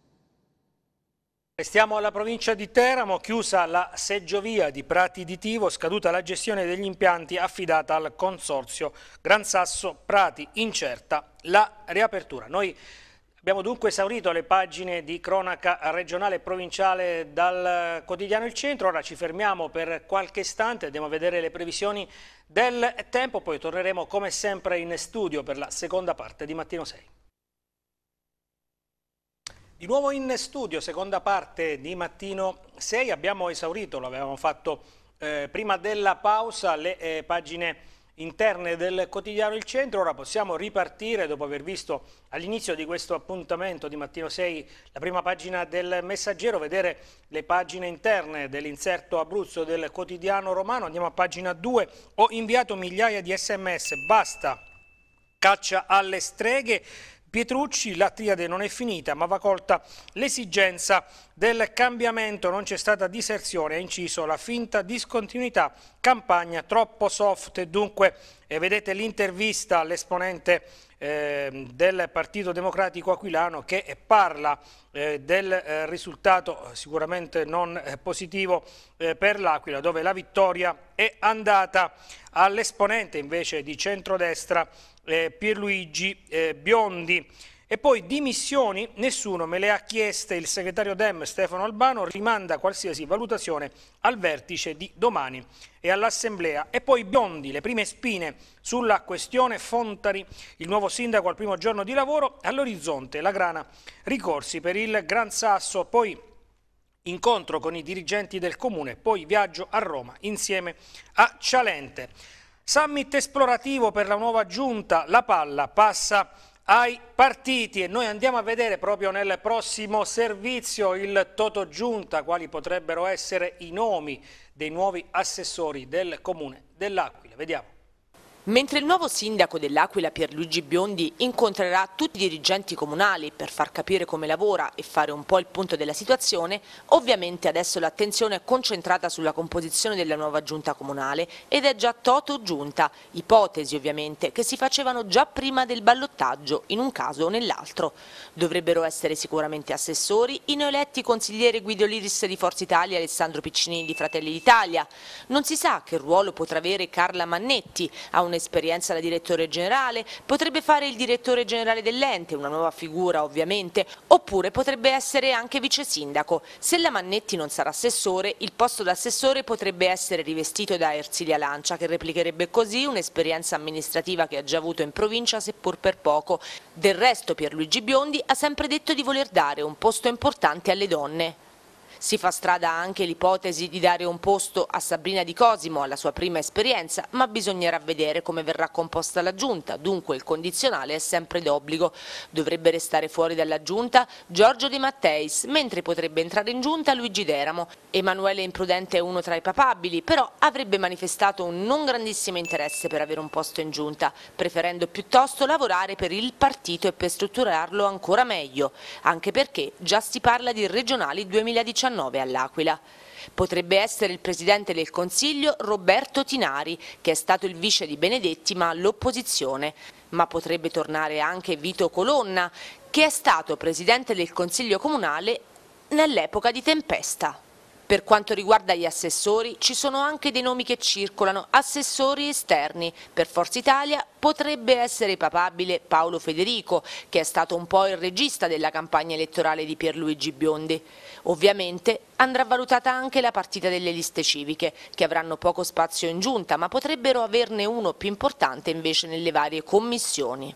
Restiamo alla provincia di Teramo, chiusa la seggiovia di Prati di Tivo, scaduta la gestione degli impianti affidata al consorzio Gran Sasso Prati, incerta la riapertura. Noi abbiamo dunque esaurito le pagine di cronaca regionale e provinciale dal quotidiano Il Centro, ora ci fermiamo per qualche istante, andiamo a vedere le previsioni del tempo, poi torneremo come sempre in studio per la seconda parte di Mattino 6. Di nuovo in studio, seconda parte di Mattino 6, abbiamo esaurito, lo avevamo fatto eh, prima della pausa, le eh, pagine interne del quotidiano Il Centro, ora possiamo ripartire dopo aver visto all'inizio di questo appuntamento di Mattino 6 la prima pagina del Messaggero, vedere le pagine interne dell'inserto Abruzzo del quotidiano romano, andiamo a pagina 2, ho inviato migliaia di sms, basta, caccia alle streghe, Pietrucci, la triade non è finita ma va colta l'esigenza del cambiamento, non c'è stata diserzione, ha inciso la finta discontinuità, campagna troppo soft, dunque eh, vedete l'intervista all'esponente eh, del Partito Democratico Aquilano che parla eh, del eh, risultato sicuramente non eh, positivo eh, per l'Aquila dove la vittoria è andata all'esponente invece di centrodestra eh, Pierluigi eh, Biondi. E poi dimissioni, nessuno me le ha chieste, il segretario Dem Stefano Albano rimanda qualsiasi valutazione al vertice di domani e all'Assemblea. E poi Biondi, le prime spine sulla questione Fontari, il nuovo sindaco al primo giorno di lavoro, all'orizzonte la grana, ricorsi per il Gran Sasso, poi incontro con i dirigenti del comune, poi viaggio a Roma insieme a Cialente. Summit esplorativo per la nuova giunta, la palla passa ai partiti e noi andiamo a vedere proprio nel prossimo servizio il Toto Giunta quali potrebbero essere i nomi dei nuovi assessori del Comune dell'Aquila. Vediamo. Mentre il nuovo sindaco dell'Aquila Pierluigi Biondi incontrerà tutti i dirigenti comunali per far capire come lavora e fare un po' il punto della situazione, ovviamente adesso l'attenzione è concentrata sulla composizione della nuova giunta comunale ed è già Toto Giunta, ipotesi ovviamente che si facevano già prima del ballottaggio in un caso o nell'altro. Dovrebbero essere sicuramente assessori i neoeletti consigliere Guido Liris di Forza Italia e Alessandro Piccini di Fratelli d'Italia. Non si sa che ruolo potrà avere Carla Mannetti, a un esperienza da direttore generale, potrebbe fare il direttore generale dell'ente, una nuova figura ovviamente, oppure potrebbe essere anche vice sindaco. Se la Mannetti non sarà assessore, il posto d'assessore potrebbe essere rivestito da Ersilia Lancia, che replicherebbe così un'esperienza amministrativa che ha già avuto in provincia, seppur per poco. Del resto Pierluigi Biondi ha sempre detto di voler dare un posto importante alle donne. Si fa strada anche l'ipotesi di dare un posto a Sabrina Di Cosimo alla sua prima esperienza, ma bisognerà vedere come verrà composta la giunta, dunque il condizionale è sempre d'obbligo. Dovrebbe restare fuori dalla giunta Giorgio De Matteis, mentre potrebbe entrare in giunta Luigi Deramo. Emanuele Imprudente è uno tra i papabili, però avrebbe manifestato un non grandissimo interesse per avere un posto in giunta, preferendo piuttosto lavorare per il partito e per strutturarlo ancora meglio, anche perché già si parla di regionali 2019 all'Aquila. Potrebbe essere il Presidente del Consiglio Roberto Tinari, che è stato il vice di Benedetti ma all'opposizione. Ma potrebbe tornare anche Vito Colonna, che è stato Presidente del Consiglio Comunale nell'epoca di Tempesta. Per quanto riguarda gli assessori, ci sono anche dei nomi che circolano, assessori esterni. Per Forza Italia potrebbe essere papabile Paolo Federico, che è stato un po' il regista della campagna elettorale di Pierluigi Biondi. Ovviamente andrà valutata anche la partita delle liste civiche, che avranno poco spazio in giunta, ma potrebbero averne uno più importante invece nelle varie commissioni.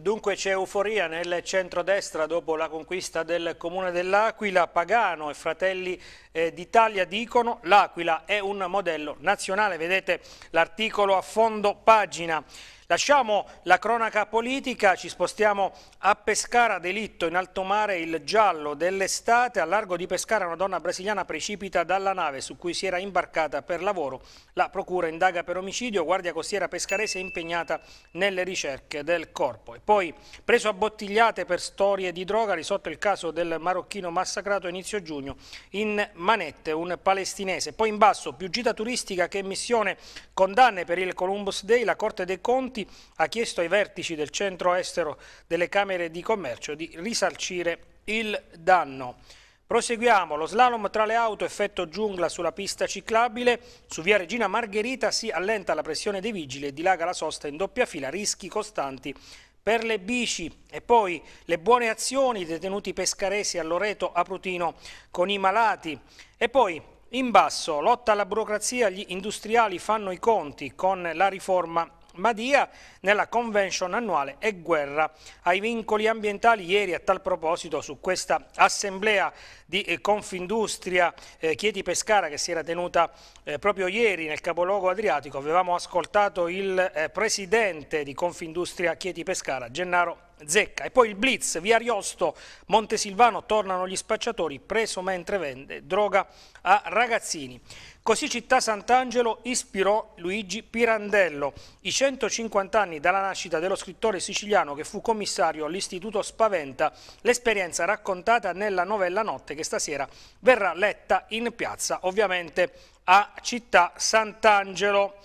Dunque c'è euforia nel centrodestra dopo la conquista del Comune dell'Aquila. Pagano e Fratelli eh, d'Italia dicono l'Aquila è un modello nazionale. Vedete l'articolo a fondo pagina. Lasciamo la cronaca politica, ci spostiamo a Pescara, delitto in alto mare, il giallo dell'estate. A largo di Pescara una donna brasiliana precipita dalla nave su cui si era imbarcata per lavoro. La procura indaga per omicidio, guardia costiera pescarese impegnata nelle ricerche del corpo. E poi preso a bottigliate per storie di droga, risolto il caso del marocchino massacrato inizio giugno in Manette, un palestinese. Poi in basso, più gita turistica che missione, condanne per il Columbus Day, la Corte dei Conti Conti ha chiesto ai vertici del centro estero delle Camere di Commercio di risalcire il danno. Proseguiamo, lo slalom tra le auto, effetto giungla sulla pista ciclabile, su via Regina Margherita si allenta la pressione dei vigili e dilaga la sosta in doppia fila, rischi costanti per le bici. E poi le buone azioni detenuti pescaresi a Loreto Aprutino con i malati. E poi in basso lotta alla burocrazia, gli industriali fanno i conti con la riforma Madia nella convention annuale e guerra ai vincoli ambientali. Ieri a tal proposito su questa assemblea di eh, Confindustria eh, Chieti Pescara che si era tenuta eh, proprio ieri nel capoluogo adriatico avevamo ascoltato il eh, presidente di Confindustria Chieti Pescara Gennaro Zecca. E poi il blitz, via Riosto, Montesilvano, tornano gli spacciatori, preso mentre vende droga a ragazzini. Così Città Sant'Angelo ispirò Luigi Pirandello, i 150 anni dalla nascita dello scrittore siciliano che fu commissario all'Istituto Spaventa, l'esperienza raccontata nella novella Notte che stasera verrà letta in piazza, ovviamente a Città Sant'Angelo.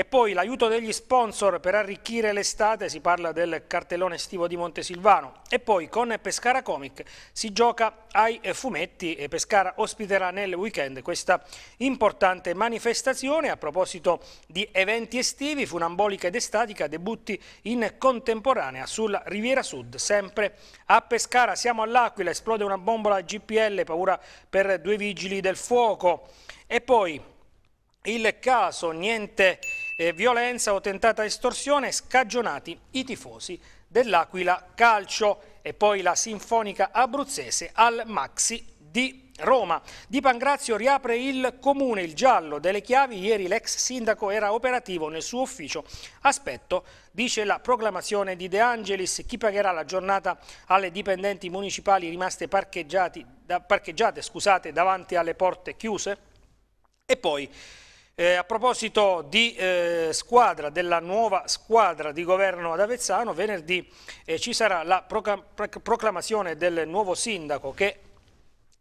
E poi l'aiuto degli sponsor per arricchire l'estate, si parla del cartellone estivo di Montesilvano. E poi con Pescara Comic si gioca ai fumetti e Pescara ospiterà nel weekend questa importante manifestazione. A proposito di eventi estivi, funambolica ed estatica, debutti in contemporanea sulla Riviera Sud, sempre a Pescara. Siamo all'Aquila, esplode una bombola GPL, paura per due vigili del fuoco. E poi il caso, niente eh, violenza o tentata estorsione, scagionati i tifosi dell'Aquila Calcio e poi la Sinfonica Abruzzese al Maxi di Roma. Di Pangrazio riapre il comune, il giallo delle chiavi. Ieri l'ex sindaco era operativo nel suo ufficio. Aspetto, dice la proclamazione di De Angelis. Chi pagherà la giornata alle dipendenti municipali rimaste parcheggiate scusate, davanti alle porte chiuse? E poi... Eh, a proposito di eh, squadra, della nuova squadra di governo ad Avezzano, venerdì eh, ci sarà la proclamazione del nuovo sindaco che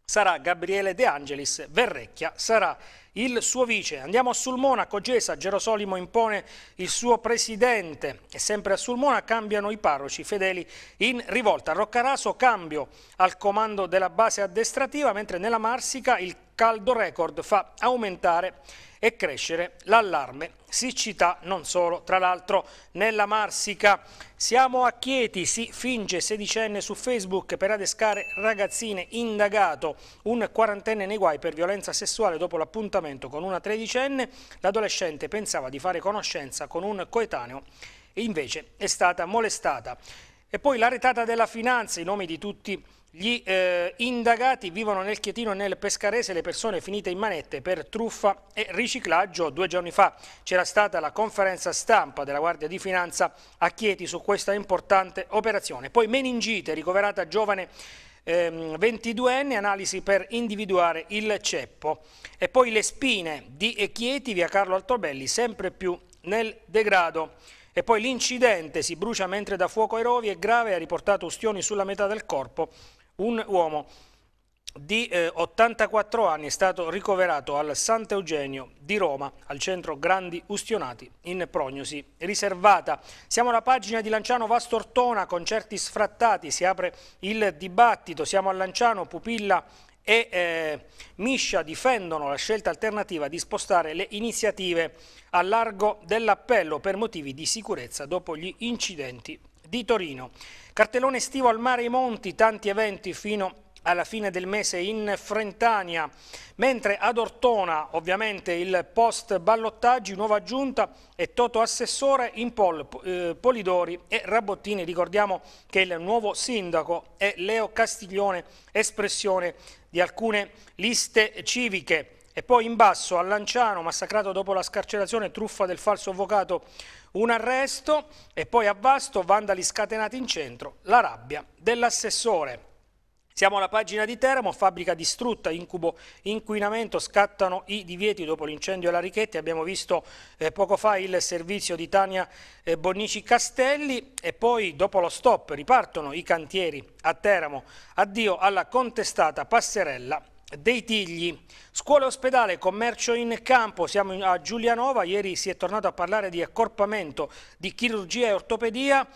sarà Gabriele De Angelis, Verrecchia sarà il suo vice. Andiamo a Sulmona, Cogesa, Gerosolimo impone il suo presidente e sempre a Sulmona cambiano i parroci fedeli in rivolta. Roccaraso cambio al comando della base addestrativa, mentre nella Marsica il caldo record fa aumentare e crescere l'allarme siccità non solo. Tra l'altro nella Marsica siamo a Chieti, si finge sedicenne su Facebook per adescare ragazzine indagato, un quarantenne nei guai per violenza sessuale dopo l'appuntamento con una tredicenne, l'adolescente pensava di fare conoscenza con un coetaneo e invece è stata molestata. E poi la retata della finanza, i nomi di tutti i gli eh, indagati vivono nel Chietino e nel Pescarese le persone finite in manette per truffa e riciclaggio. Due giorni fa c'era stata la conferenza stampa della Guardia di Finanza a Chieti su questa importante operazione. Poi meningite, ricoverata giovane ehm, 22enne, analisi per individuare il ceppo. E poi le spine di Chieti, via Carlo Altobelli, sempre più nel degrado. E poi l'incidente si brucia mentre da fuoco ai rovi è grave e ha riportato ustioni sulla metà del corpo un uomo di eh, 84 anni è stato ricoverato al Sant'Eugenio di Roma, al centro Grandi Ustionati, in prognosi riservata. Siamo alla pagina di Lanciano Vastortona, concerti sfrattati, si apre il dibattito, siamo a Lanciano, Pupilla e eh, Miscia difendono la scelta alternativa di spostare le iniziative a largo dell'appello per motivi di sicurezza dopo gli incidenti di Torino. Cartellone estivo al mare i monti, tanti eventi fino alla fine del mese in Frentania, mentre ad Ortona ovviamente il post ballottaggi, nuova giunta e Toto Assessore in Pol, eh, Polidori e Rabottini. Ricordiamo che il nuovo sindaco è Leo Castiglione, espressione di alcune liste civiche. E poi in basso a Lanciano, massacrato dopo la scarcerazione truffa del falso avvocato un arresto. E poi a Vasto vandali scatenati in centro, la rabbia dell'assessore. Siamo alla pagina di Teramo, fabbrica distrutta, incubo, inquinamento, scattano i divieti dopo l'incendio alla Richetti, abbiamo visto eh, poco fa il servizio di Tania eh, Bonnici Castelli. E poi dopo lo stop ripartono i cantieri a Teramo, addio alla contestata passerella dei Tigli. Scuola ospedale, commercio in campo, siamo a Giulianova, ieri si è tornato a parlare di accorpamento di chirurgia e ortopedia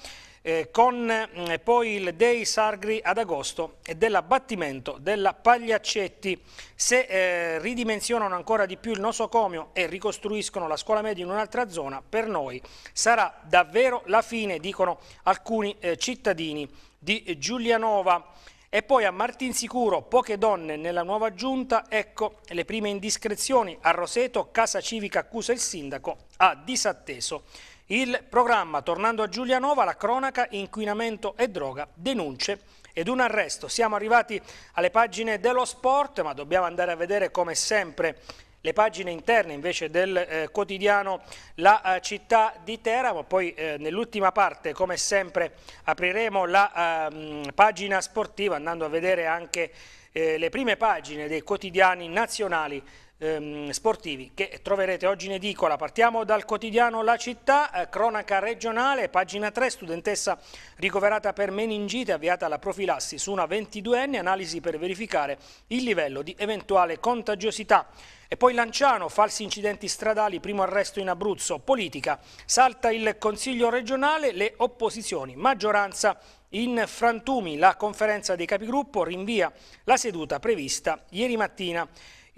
eh, con eh, poi il Dei Sargri ad agosto e dell'abbattimento della Pagliaccetti. Se eh, ridimensionano ancora di più il nosocomio e ricostruiscono la scuola media in un'altra zona, per noi sarà davvero la fine, dicono alcuni eh, cittadini di Giulianova. E poi a Martinsicuro, poche donne nella nuova giunta, ecco le prime indiscrezioni. A Roseto, Casa Civica accusa il sindaco, ha disatteso il programma. Tornando a Giulianova, la cronaca, inquinamento e droga, denunce ed un arresto. Siamo arrivati alle pagine dello sport, ma dobbiamo andare a vedere come sempre le pagine interne invece del eh, quotidiano La eh, città di Teramo, poi eh, nell'ultima parte come sempre apriremo la ehm, pagina sportiva andando a vedere anche eh, le prime pagine dei quotidiani nazionali ehm, sportivi che troverete oggi in edicola. Partiamo dal quotidiano La Città, eh, cronaca regionale, pagina 3, studentessa ricoverata per meningite, avviata la profilassi su una 22enne, analisi per verificare il livello di eventuale contagiosità. E poi Lanciano, falsi incidenti stradali, primo arresto in Abruzzo, politica, salta il Consiglio regionale, le opposizioni, maggioranza in frantumi, la conferenza dei capigruppo rinvia la seduta prevista ieri mattina.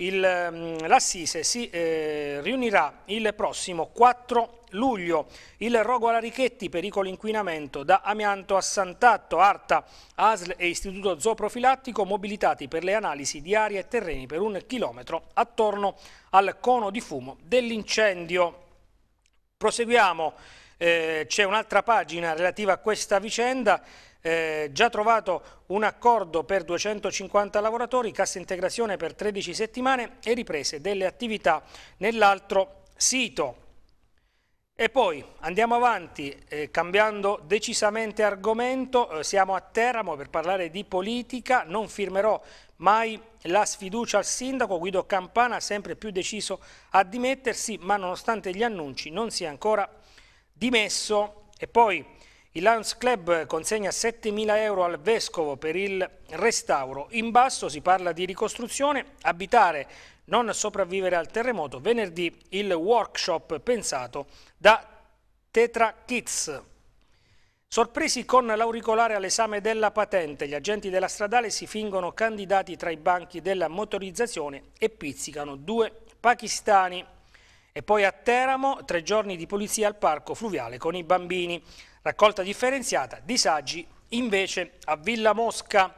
Mm, L'Assise si eh, riunirà il prossimo 4 luglio. Il rogo alla Richetti, pericolo inquinamento da amianto a Sant'Atto, Arta, ASL e Istituto Zooprofilattico mobilitati per le analisi di aria e terreni per un chilometro attorno al cono di fumo dell'incendio. Proseguiamo, eh, c'è un'altra pagina relativa a questa vicenda eh, già trovato un accordo per 250 lavoratori, cassa integrazione per 13 settimane e riprese delle attività nell'altro sito. E poi andiamo avanti eh, cambiando decisamente argomento, eh, siamo a Teramo per parlare di politica, non firmerò mai la sfiducia al sindaco, Guido Campana sempre più deciso a dimettersi ma nonostante gli annunci non si è ancora dimesso e poi il Lions Club consegna 7.000 euro al Vescovo per il restauro, in basso si parla di ricostruzione, abitare non sopravvivere al terremoto, venerdì il workshop pensato da Tetra Kids. Sorpresi con l'auricolare all'esame della patente, gli agenti della stradale si fingono candidati tra i banchi della motorizzazione e pizzicano due pakistani. E poi a Teramo, tre giorni di polizia al parco fluviale con i bambini. Raccolta differenziata, disagi invece a Villa Mosca.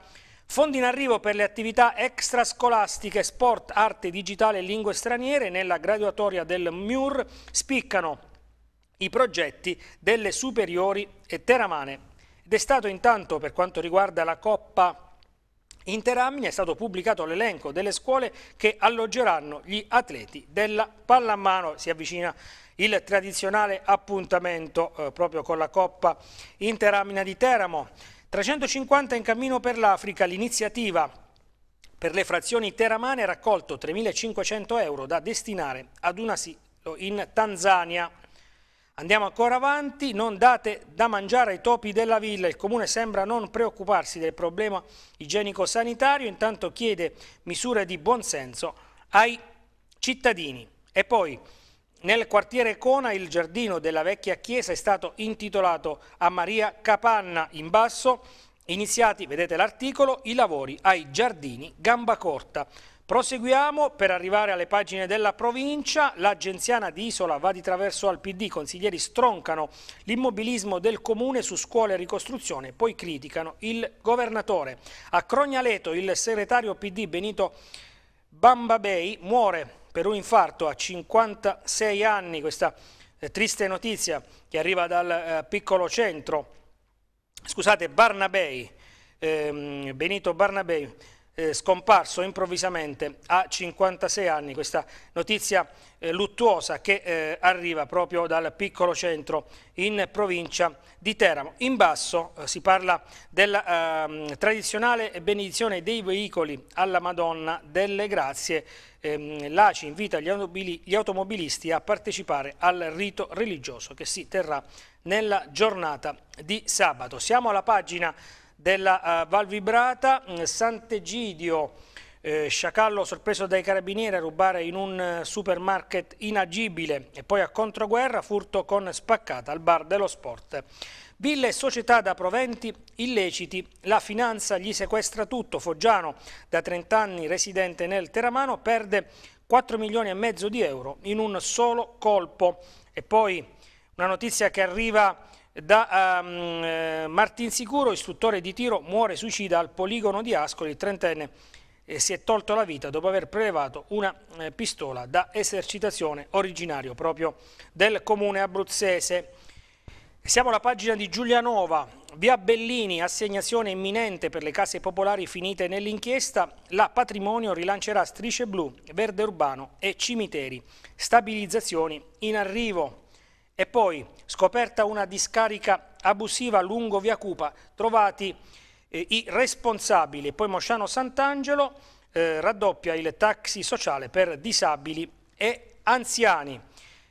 Fondi in arrivo per le attività extrascolastiche, sport, arte digitale e lingue straniere nella graduatoria del MUR spiccano i progetti delle superiori e teramane. Ed è stato intanto, per quanto riguarda la Coppa Interamini, è stato pubblicato l'elenco delle scuole che alloggeranno gli atleti della pallamano. Si avvicina il tradizionale appuntamento eh, proprio con la Coppa Interamina di Teramo. 350 in cammino per l'Africa, l'iniziativa per le frazioni teramane ha raccolto 3.500 euro da destinare ad un asilo in Tanzania. Andiamo ancora avanti, non date da mangiare ai topi della villa, il comune sembra non preoccuparsi del problema igienico-sanitario, intanto chiede misure di buonsenso ai cittadini. E poi nel quartiere Cona il giardino della vecchia chiesa è stato intitolato a Maria Capanna in basso, iniziati, vedete l'articolo, i lavori ai giardini Gamba Corta. Proseguiamo per arrivare alle pagine della provincia, l'agenziana di Isola va di traverso al PD, consiglieri stroncano l'immobilismo del comune su scuole e ricostruzione, poi criticano il governatore. A Crognaleto il segretario PD Benito Bambabei muore per un infarto a 56 anni, questa eh, triste notizia che arriva dal eh, piccolo centro, scusate, Barnabei, ehm, Benito Barnabei, eh, scomparso improvvisamente a 56 anni, questa notizia eh, luttuosa che eh, arriva proprio dal piccolo centro in provincia di Teramo. In basso eh, si parla della ehm, tradizionale benedizione dei veicoli alla Madonna delle Grazie. Ehm, L'ACI invita gli, automobili, gli automobilisti a partecipare al rito religioso che si terrà nella giornata di sabato. Siamo alla pagina della uh, Val Vibrata, mm, Sant'Egidio, eh, sciacallo sorpreso dai carabinieri a rubare in un uh, supermarket inagibile e poi a controguerra furto con spaccata al bar dello sport. Ville e società da proventi illeciti, la finanza gli sequestra tutto, Foggiano da 30 anni residente nel Teramano perde 4 milioni e mezzo di euro in un solo colpo e poi una notizia che arriva da um, eh, Martin Sicuro, istruttore di tiro, muore suicida al poligono di Ascoli, il trentenne eh, si è tolto la vita dopo aver prelevato una eh, pistola da esercitazione originario proprio del comune abruzzese. Siamo alla pagina di Giulianova, via Bellini, assegnazione imminente per le case popolari finite nell'inchiesta, la patrimonio rilancerà strisce blu, verde urbano e cimiteri, stabilizzazioni in arrivo. E poi, scoperta una discarica abusiva lungo via Cupa, trovati eh, i responsabili. Poi Mosciano Sant'Angelo eh, raddoppia il taxi sociale per disabili e anziani.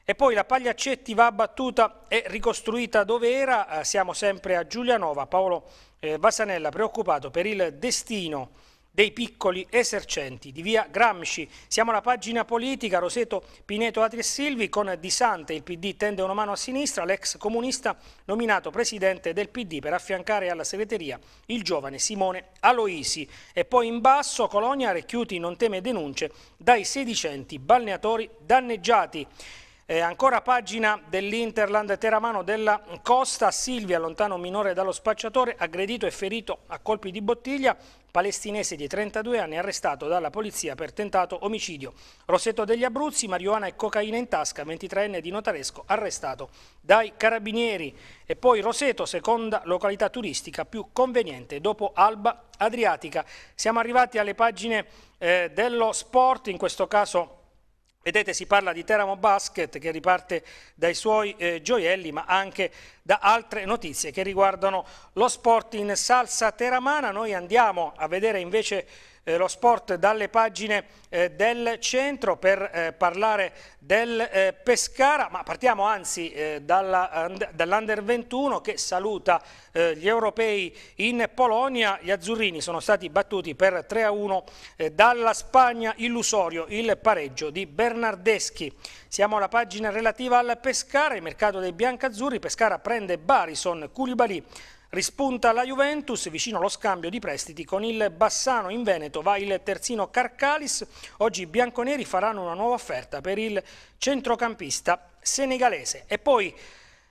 E poi la Pagliaccetti va abbattuta e ricostruita dove era, eh, siamo sempre a Giulianova, Paolo eh, Vasanella preoccupato per il destino dei piccoli esercenti di via Gramsci. Siamo alla pagina politica, Roseto, Pineto, Atri e Silvi, con Di Sante il PD tende una mano a sinistra, l'ex comunista nominato presidente del PD per affiancare alla segreteria il giovane Simone Aloisi. E poi in basso Colonia, Recchiuti non teme denunce dai sedicenti balneatori danneggiati. Eh, ancora pagina dell'Interland Teramano della Costa, Silvia, lontano minore dallo spacciatore, aggredito e ferito a colpi di bottiglia, palestinese di 32 anni, arrestato dalla polizia per tentato omicidio. Rosetto degli Abruzzi, marijuana e cocaina in tasca, 23enne di Notaresco, arrestato dai carabinieri. E poi Roseto, seconda località turistica più conveniente dopo Alba Adriatica. Siamo arrivati alle pagine eh, dello sport, in questo caso Vedete, si parla di Teramo Basket che riparte dai suoi eh, gioielli, ma anche da altre notizie che riguardano lo sport in salsa teramana. Noi andiamo a vedere invece eh, lo sport dalle pagine eh, del centro per eh, parlare del eh, Pescara, ma partiamo anzi eh, dall'Under 21 che saluta eh, gli europei in Polonia. Gli azzurrini sono stati battuti per 3 a 1 dalla Spagna, illusorio il pareggio di Bernardeschi. Siamo alla pagina relativa al Pescara, il mercato dei biancazzurri, Pescara prende Barison, Koulibaly, Rispunta la Juventus, vicino allo scambio di prestiti con il Bassano in Veneto va il terzino Carcalis. Oggi i bianconeri faranno una nuova offerta per il centrocampista senegalese. E poi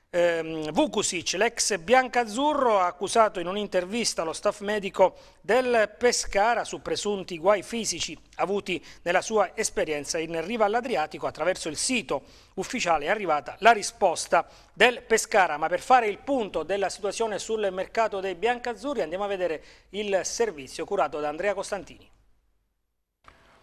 ehm, Vukusic, l'ex biancazzurro, ha accusato in un'intervista lo staff medico del Pescara su presunti guai fisici avuti nella sua esperienza in riva all'Adriatico. Attraverso il sito ufficiale è arrivata la risposta del Pescara. Ma per fare il punto della situazione sul mercato dei biancazzurri andiamo a vedere il servizio curato da Andrea Costantini.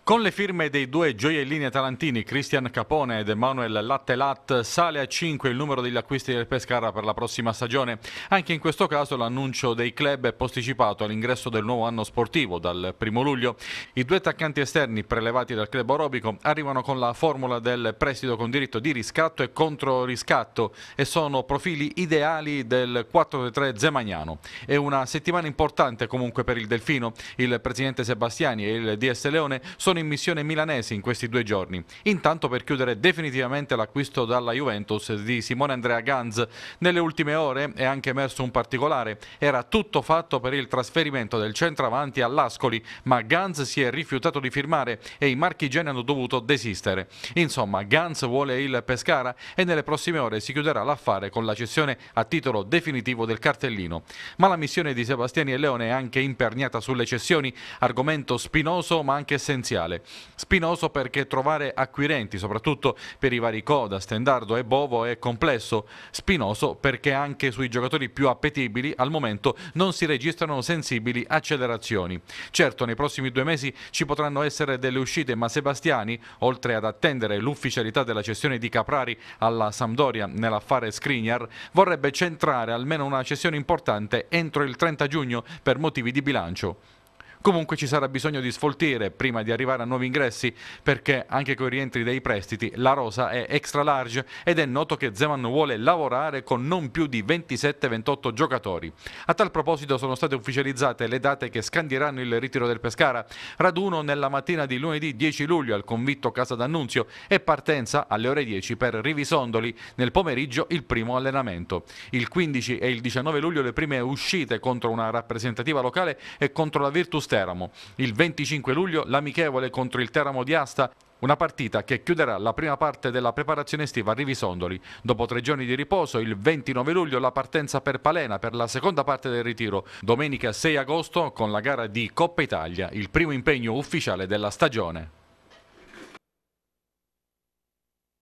Con le firme dei due gioiellini atalantini, Cristian Capone ed Emanuele Lattelat, sale a 5 il numero degli acquisti del Pescara per la prossima stagione. Anche in questo caso l'annuncio dei club è posticipato all'ingresso del nuovo anno sportivo dal 1 luglio. I due attaccanti esterni prelevati dal club orobico arrivano con la formula del prestito con diritto di riscatto e controriscatto e sono profili ideali del 4-3 zemagnano. È una settimana importante comunque per il Delfino. Il presidente Sebastiani e il DS Leone sono sono in missione milanese in questi due giorni. Intanto per chiudere definitivamente l'acquisto dalla Juventus di Simone Andrea Ganz, nelle ultime ore è anche emerso un particolare. Era tutto fatto per il trasferimento del centravanti all'Ascoli, ma Ganz si è rifiutato di firmare e i marchigiani hanno dovuto desistere. Insomma, Ganz vuole il Pescara e nelle prossime ore si chiuderà l'affare con la cessione a titolo definitivo del cartellino. Ma la missione di Sebastiani e Leone è anche imperniata sulle cessioni, argomento spinoso ma anche essenziale mondiale. Spinoso perché trovare acquirenti, soprattutto per i vari Coda, Stendardo e Bovo, è complesso. Spinoso perché anche sui giocatori più appetibili al momento non si registrano sensibili accelerazioni. Certo, nei prossimi due mesi ci potranno essere delle uscite, ma Sebastiani, oltre ad attendere l'ufficialità della cessione di Caprari alla Sampdoria nell'affare Skriniar, vorrebbe centrare almeno una cessione importante entro il 30 giugno per motivi di bilancio. Comunque ci sarà bisogno di sfoltire prima di arrivare a nuovi ingressi perché anche con i rientri dei prestiti la rosa è extra large ed è noto che Zeman vuole lavorare con non più di 27-28 giocatori. A tal proposito sono state ufficializzate le date che scandieranno il ritiro del Pescara, raduno nella mattina di lunedì 10 luglio al convitto Casa d'Annunzio e partenza alle ore 10 per Rivisondoli, nel pomeriggio il primo allenamento. Il 15 e il 19 luglio le prime uscite contro una rappresentativa locale e contro la Virtus Teramo. Il 25 luglio l'amichevole contro il Teramo di Asta una partita che chiuderà la prima parte della preparazione estiva a Rivisondoli. Dopo tre giorni di riposo, il 29 luglio la partenza per Palena per la seconda parte del ritiro. Domenica 6 agosto con la gara di Coppa Italia, il primo impegno ufficiale della stagione.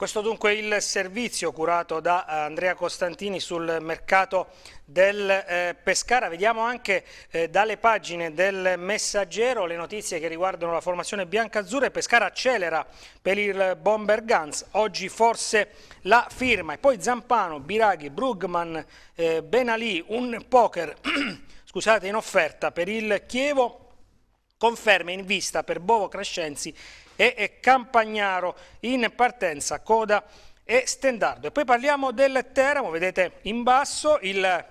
Questo dunque il servizio curato da eh, Andrea Costantini sul mercato del eh, Pescara. Vediamo anche eh, dalle pagine del Messaggero le notizie che riguardano la formazione bianca-azzurra. Pescara accelera per il Bomber Guns. Oggi forse la firma. E poi Zampano, Biraghi, Brugman, eh, Benali, un poker scusate, in offerta per il Chievo. Conferme in vista per Bovo Crescenzi e Campagnaro in partenza, coda e Stendardo. E poi parliamo del Teramo, vedete in basso il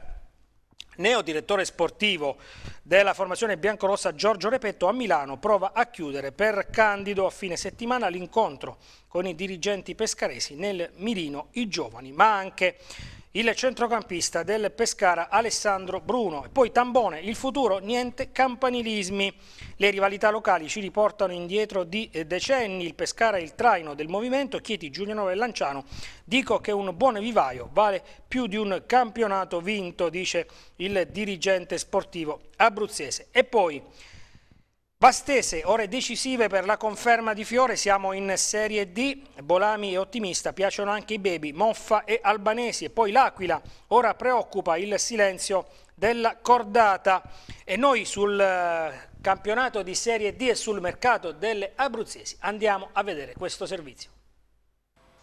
neo direttore sportivo della formazione biancorossa Giorgio Repetto a Milano prova a chiudere per Candido a fine settimana l'incontro con i dirigenti pescaresi nel mirino i giovani, ma anche il centrocampista del Pescara Alessandro Bruno. E poi Tambone, il futuro, niente campanilismi. Le rivalità locali ci riportano indietro di decenni, il Pescara è il traino del movimento, Chieti, Giuliano e Lanciano. Dico che un buon vivaio vale più di un campionato vinto, dice il dirigente sportivo abruzzese. E poi... Vastese, ore decisive per la conferma di Fiore, siamo in Serie D, Bolami è ottimista, piacciono anche i baby, Moffa e Albanesi e poi l'Aquila, ora preoccupa il silenzio della cordata e noi sul eh, campionato di Serie D e sul mercato delle abruzzesi andiamo a vedere questo servizio.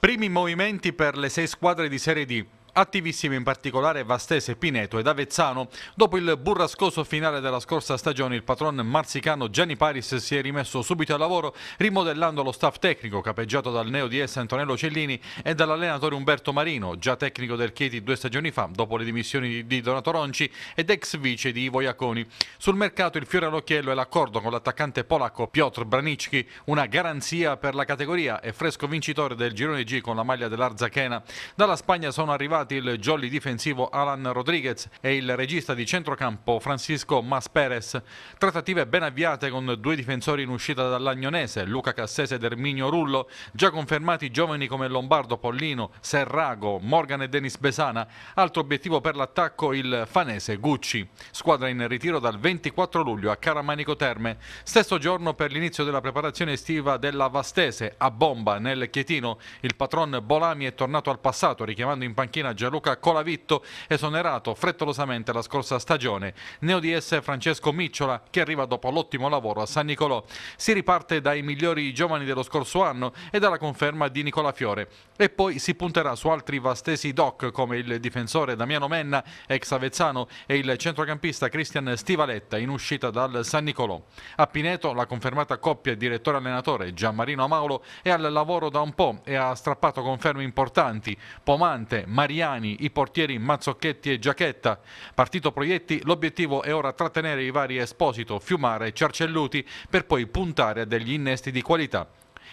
Primi movimenti per le sei squadre di Serie D. Attivissimi in particolare Vastese, Pineto ed Avezzano. Dopo il burrascoso finale della scorsa stagione, il patron marsicano Gianni Paris si è rimesso subito al lavoro, rimodellando lo staff tecnico capeggiato dal neo di S Antonello Cellini e dall'allenatore Umberto Marino, già tecnico del Chieti due stagioni fa, dopo le dimissioni di Donato Ronci ed ex vice di Ivo Iaconi. Sul mercato il fiore all'occhiello è l'accordo con l'attaccante polacco Piotr Branicki, una garanzia per la categoria e fresco vincitore del girone G con la maglia dell'Arzachena. Dalla Spagna sono arrivati arrivati il jolly difensivo Alan Rodriguez e il regista di centrocampo Francisco Masperes. Trattative ben avviate con due difensori in uscita dall'Agnonese, Luca Cassese ed Erminio Rullo, già confermati giovani come Lombardo Pollino, Serrago, Morgan e Denis Besana. Altro obiettivo per l'attacco il fanese Gucci. Squadra in ritiro dal 24 luglio a Caramanico Terme. Stesso giorno per l'inizio della preparazione estiva della Vastese a Bomba nel Chietino. Il patron Bolami è tornato al passato richiamando in panchina Gianluca Colavitto, esonerato frettolosamente la scorsa stagione. Neo DS Francesco Micciola, che arriva dopo l'ottimo lavoro a San Nicolò. Si riparte dai migliori giovani dello scorso anno e dalla conferma di Nicola Fiore. E poi si punterà su altri vastesi doc come il difensore Damiano Menna, ex Avezzano, e il centrocampista Cristian Stivaletta in uscita dal San Nicolò. A Pineto la confermata coppia direttore allenatore Gianmarino Amaulo è al lavoro da un po' e ha strappato conferme importanti. Pomante, Mariano Mariani, i portieri Mazzocchetti e Giacchetta. Partito Proietti, l'obiettivo è ora trattenere i vari Esposito, Fiumare e Cercelluti per poi puntare a degli innesti di qualità.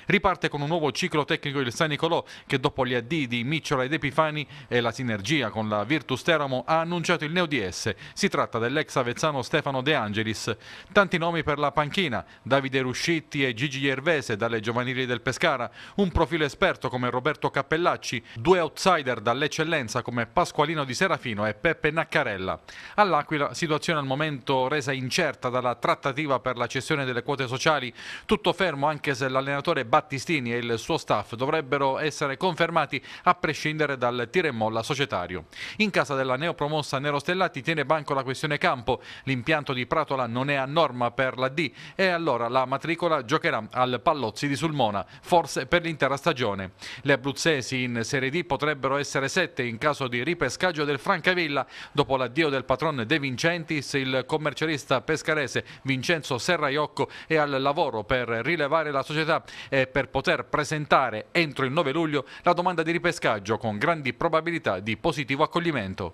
Riparte con un nuovo ciclo tecnico il San Nicolò che dopo gli addii di Micciola ed Epifani e la sinergia con la Virtus Teramo ha annunciato il neo DS. Si tratta dell'ex avezzano Stefano De Angelis. Tanti nomi per la panchina, Davide Ruscitti e Gigi Iervese dalle giovanili del Pescara, un profilo esperto come Roberto Cappellacci, due outsider dall'eccellenza come Pasqualino Di Serafino e Peppe Naccarella. All'Aquila situazione al momento resa incerta dalla trattativa per la cessione delle quote sociali, tutto fermo anche se l'allenatore Battistini e il suo staff dovrebbero essere confermati a prescindere dal tiro e molla societario. In casa della neopromossa Nero Stellati tiene banco la questione campo, l'impianto di Pratola non è a norma per la D e allora la matricola giocherà al Pallozzi di Sulmona, forse per l'intera stagione. Le abruzzesi in Serie D potrebbero essere sette in caso di ripescaggio del Francavilla. Dopo l'addio del patron De Vincentis, il commercialista pescarese Vincenzo Serraiocco è al lavoro per rilevare la società e per poter presentare entro il 9 luglio la domanda di ripescaggio con grandi probabilità di positivo accoglimento.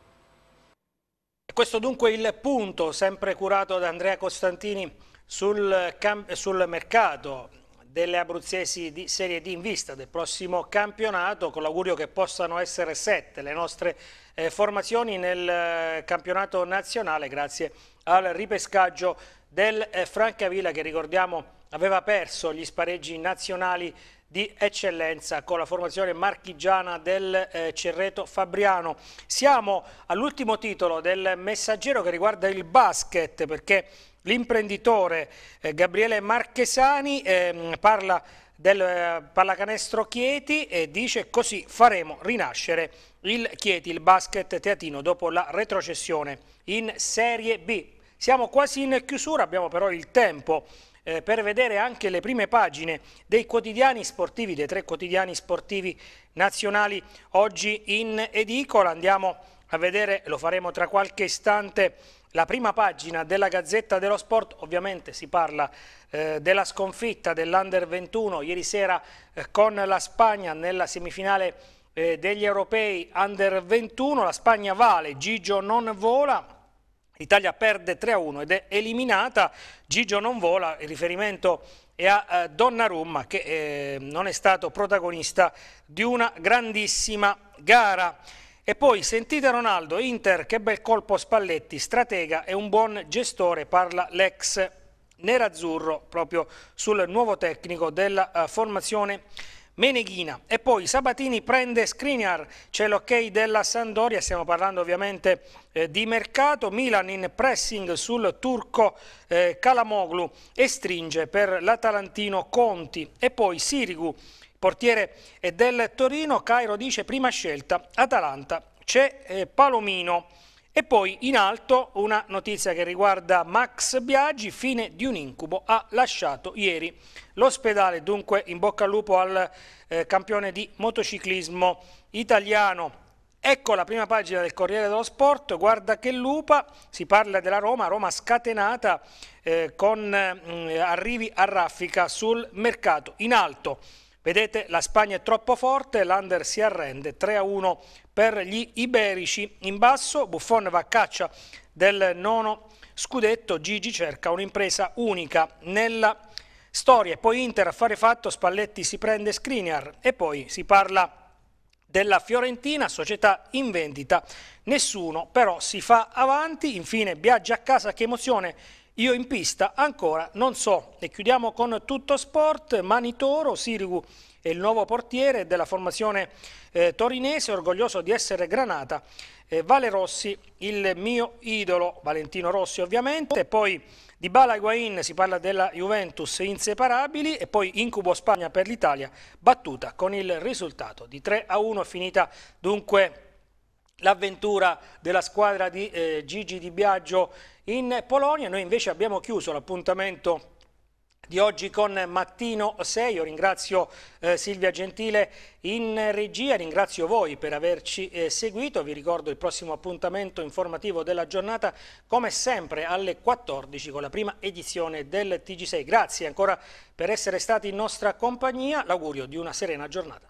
Questo dunque il punto, sempre curato da Andrea Costantini, sul, sul mercato delle abruzzesi di Serie D in vista del prossimo campionato, con l'augurio che possano essere sette le nostre eh, formazioni nel eh, campionato nazionale grazie al ripescaggio del eh, Francavilla che ricordiamo aveva perso gli spareggi nazionali di eccellenza con la formazione marchigiana del eh, Cerreto Fabriano. Siamo all'ultimo titolo del messaggero che riguarda il basket perché l'imprenditore eh, Gabriele Marchesani eh, parla del eh, pallacanestro Chieti e dice così faremo rinascere il Chieti, il basket teatino dopo la retrocessione in Serie B. Siamo quasi in chiusura, abbiamo però il tempo eh, per vedere anche le prime pagine dei quotidiani sportivi, dei tre quotidiani sportivi nazionali oggi in edicola. Andiamo a vedere, lo faremo tra qualche istante, la prima pagina della Gazzetta dello Sport, ovviamente si parla eh, della sconfitta dell'Under 21 ieri sera eh, con la Spagna nella semifinale eh, degli europei Under 21, la Spagna vale, Gigio non vola, L'Italia perde 3-1 ed è eliminata, Gigio non vola, il riferimento è a eh, Donnarumma che eh, non è stato protagonista di una grandissima gara. E poi sentite Ronaldo, Inter, che bel colpo Spalletti, stratega e un buon gestore, parla l'ex nerazzurro proprio sul nuovo tecnico della uh, formazione Meneghina. E poi Sabatini prende Skriniar, c'è l'ok della Sandoria, stiamo parlando ovviamente eh, di mercato, Milan in pressing sul turco eh, Calamoglu e stringe per l'Atalantino Conti. E poi Sirigu portiere del Torino, Cairo dice prima scelta, Atalanta, c'è eh, Palomino. E poi in alto una notizia che riguarda Max Biaggi, fine di un incubo, ha lasciato ieri l'ospedale, dunque in bocca al lupo al eh, campione di motociclismo italiano. Ecco la prima pagina del Corriere dello Sport, guarda che lupa, si parla della Roma, Roma scatenata eh, con eh, arrivi a raffica sul mercato. In alto Vedete, la Spagna è troppo forte, l'Under si arrende 3-1 per gli iberici. In basso Buffon va a caccia del nono scudetto, Gigi cerca un'impresa unica nella storia. Poi Inter a fare fatto, Spalletti si prende Skriniar e poi si parla della Fiorentina, società in vendita, nessuno però si fa avanti, infine viaggia a casa, che emozione io in pista ancora non so. E chiudiamo con tutto sport, Manitoro, Sirigu è il nuovo portiere della formazione eh, torinese, orgoglioso di essere Granata. Eh, Vale Rossi, il mio idolo, Valentino Rossi ovviamente, poi di Bala Higuain si parla della Juventus inseparabili e poi incubo Spagna per l'Italia, battuta con il risultato di 3 a 1, finita dunque l'avventura della squadra di eh, Gigi Di Biagio in Polonia. Noi invece abbiamo chiuso l'appuntamento di oggi con Mattino 6. Io ringrazio eh, Silvia Gentile in regia, ringrazio voi per averci eh, seguito. Vi ricordo il prossimo appuntamento informativo della giornata, come sempre alle 14 con la prima edizione del TG6. Grazie ancora per essere stati in nostra compagnia. L'augurio di una serena giornata.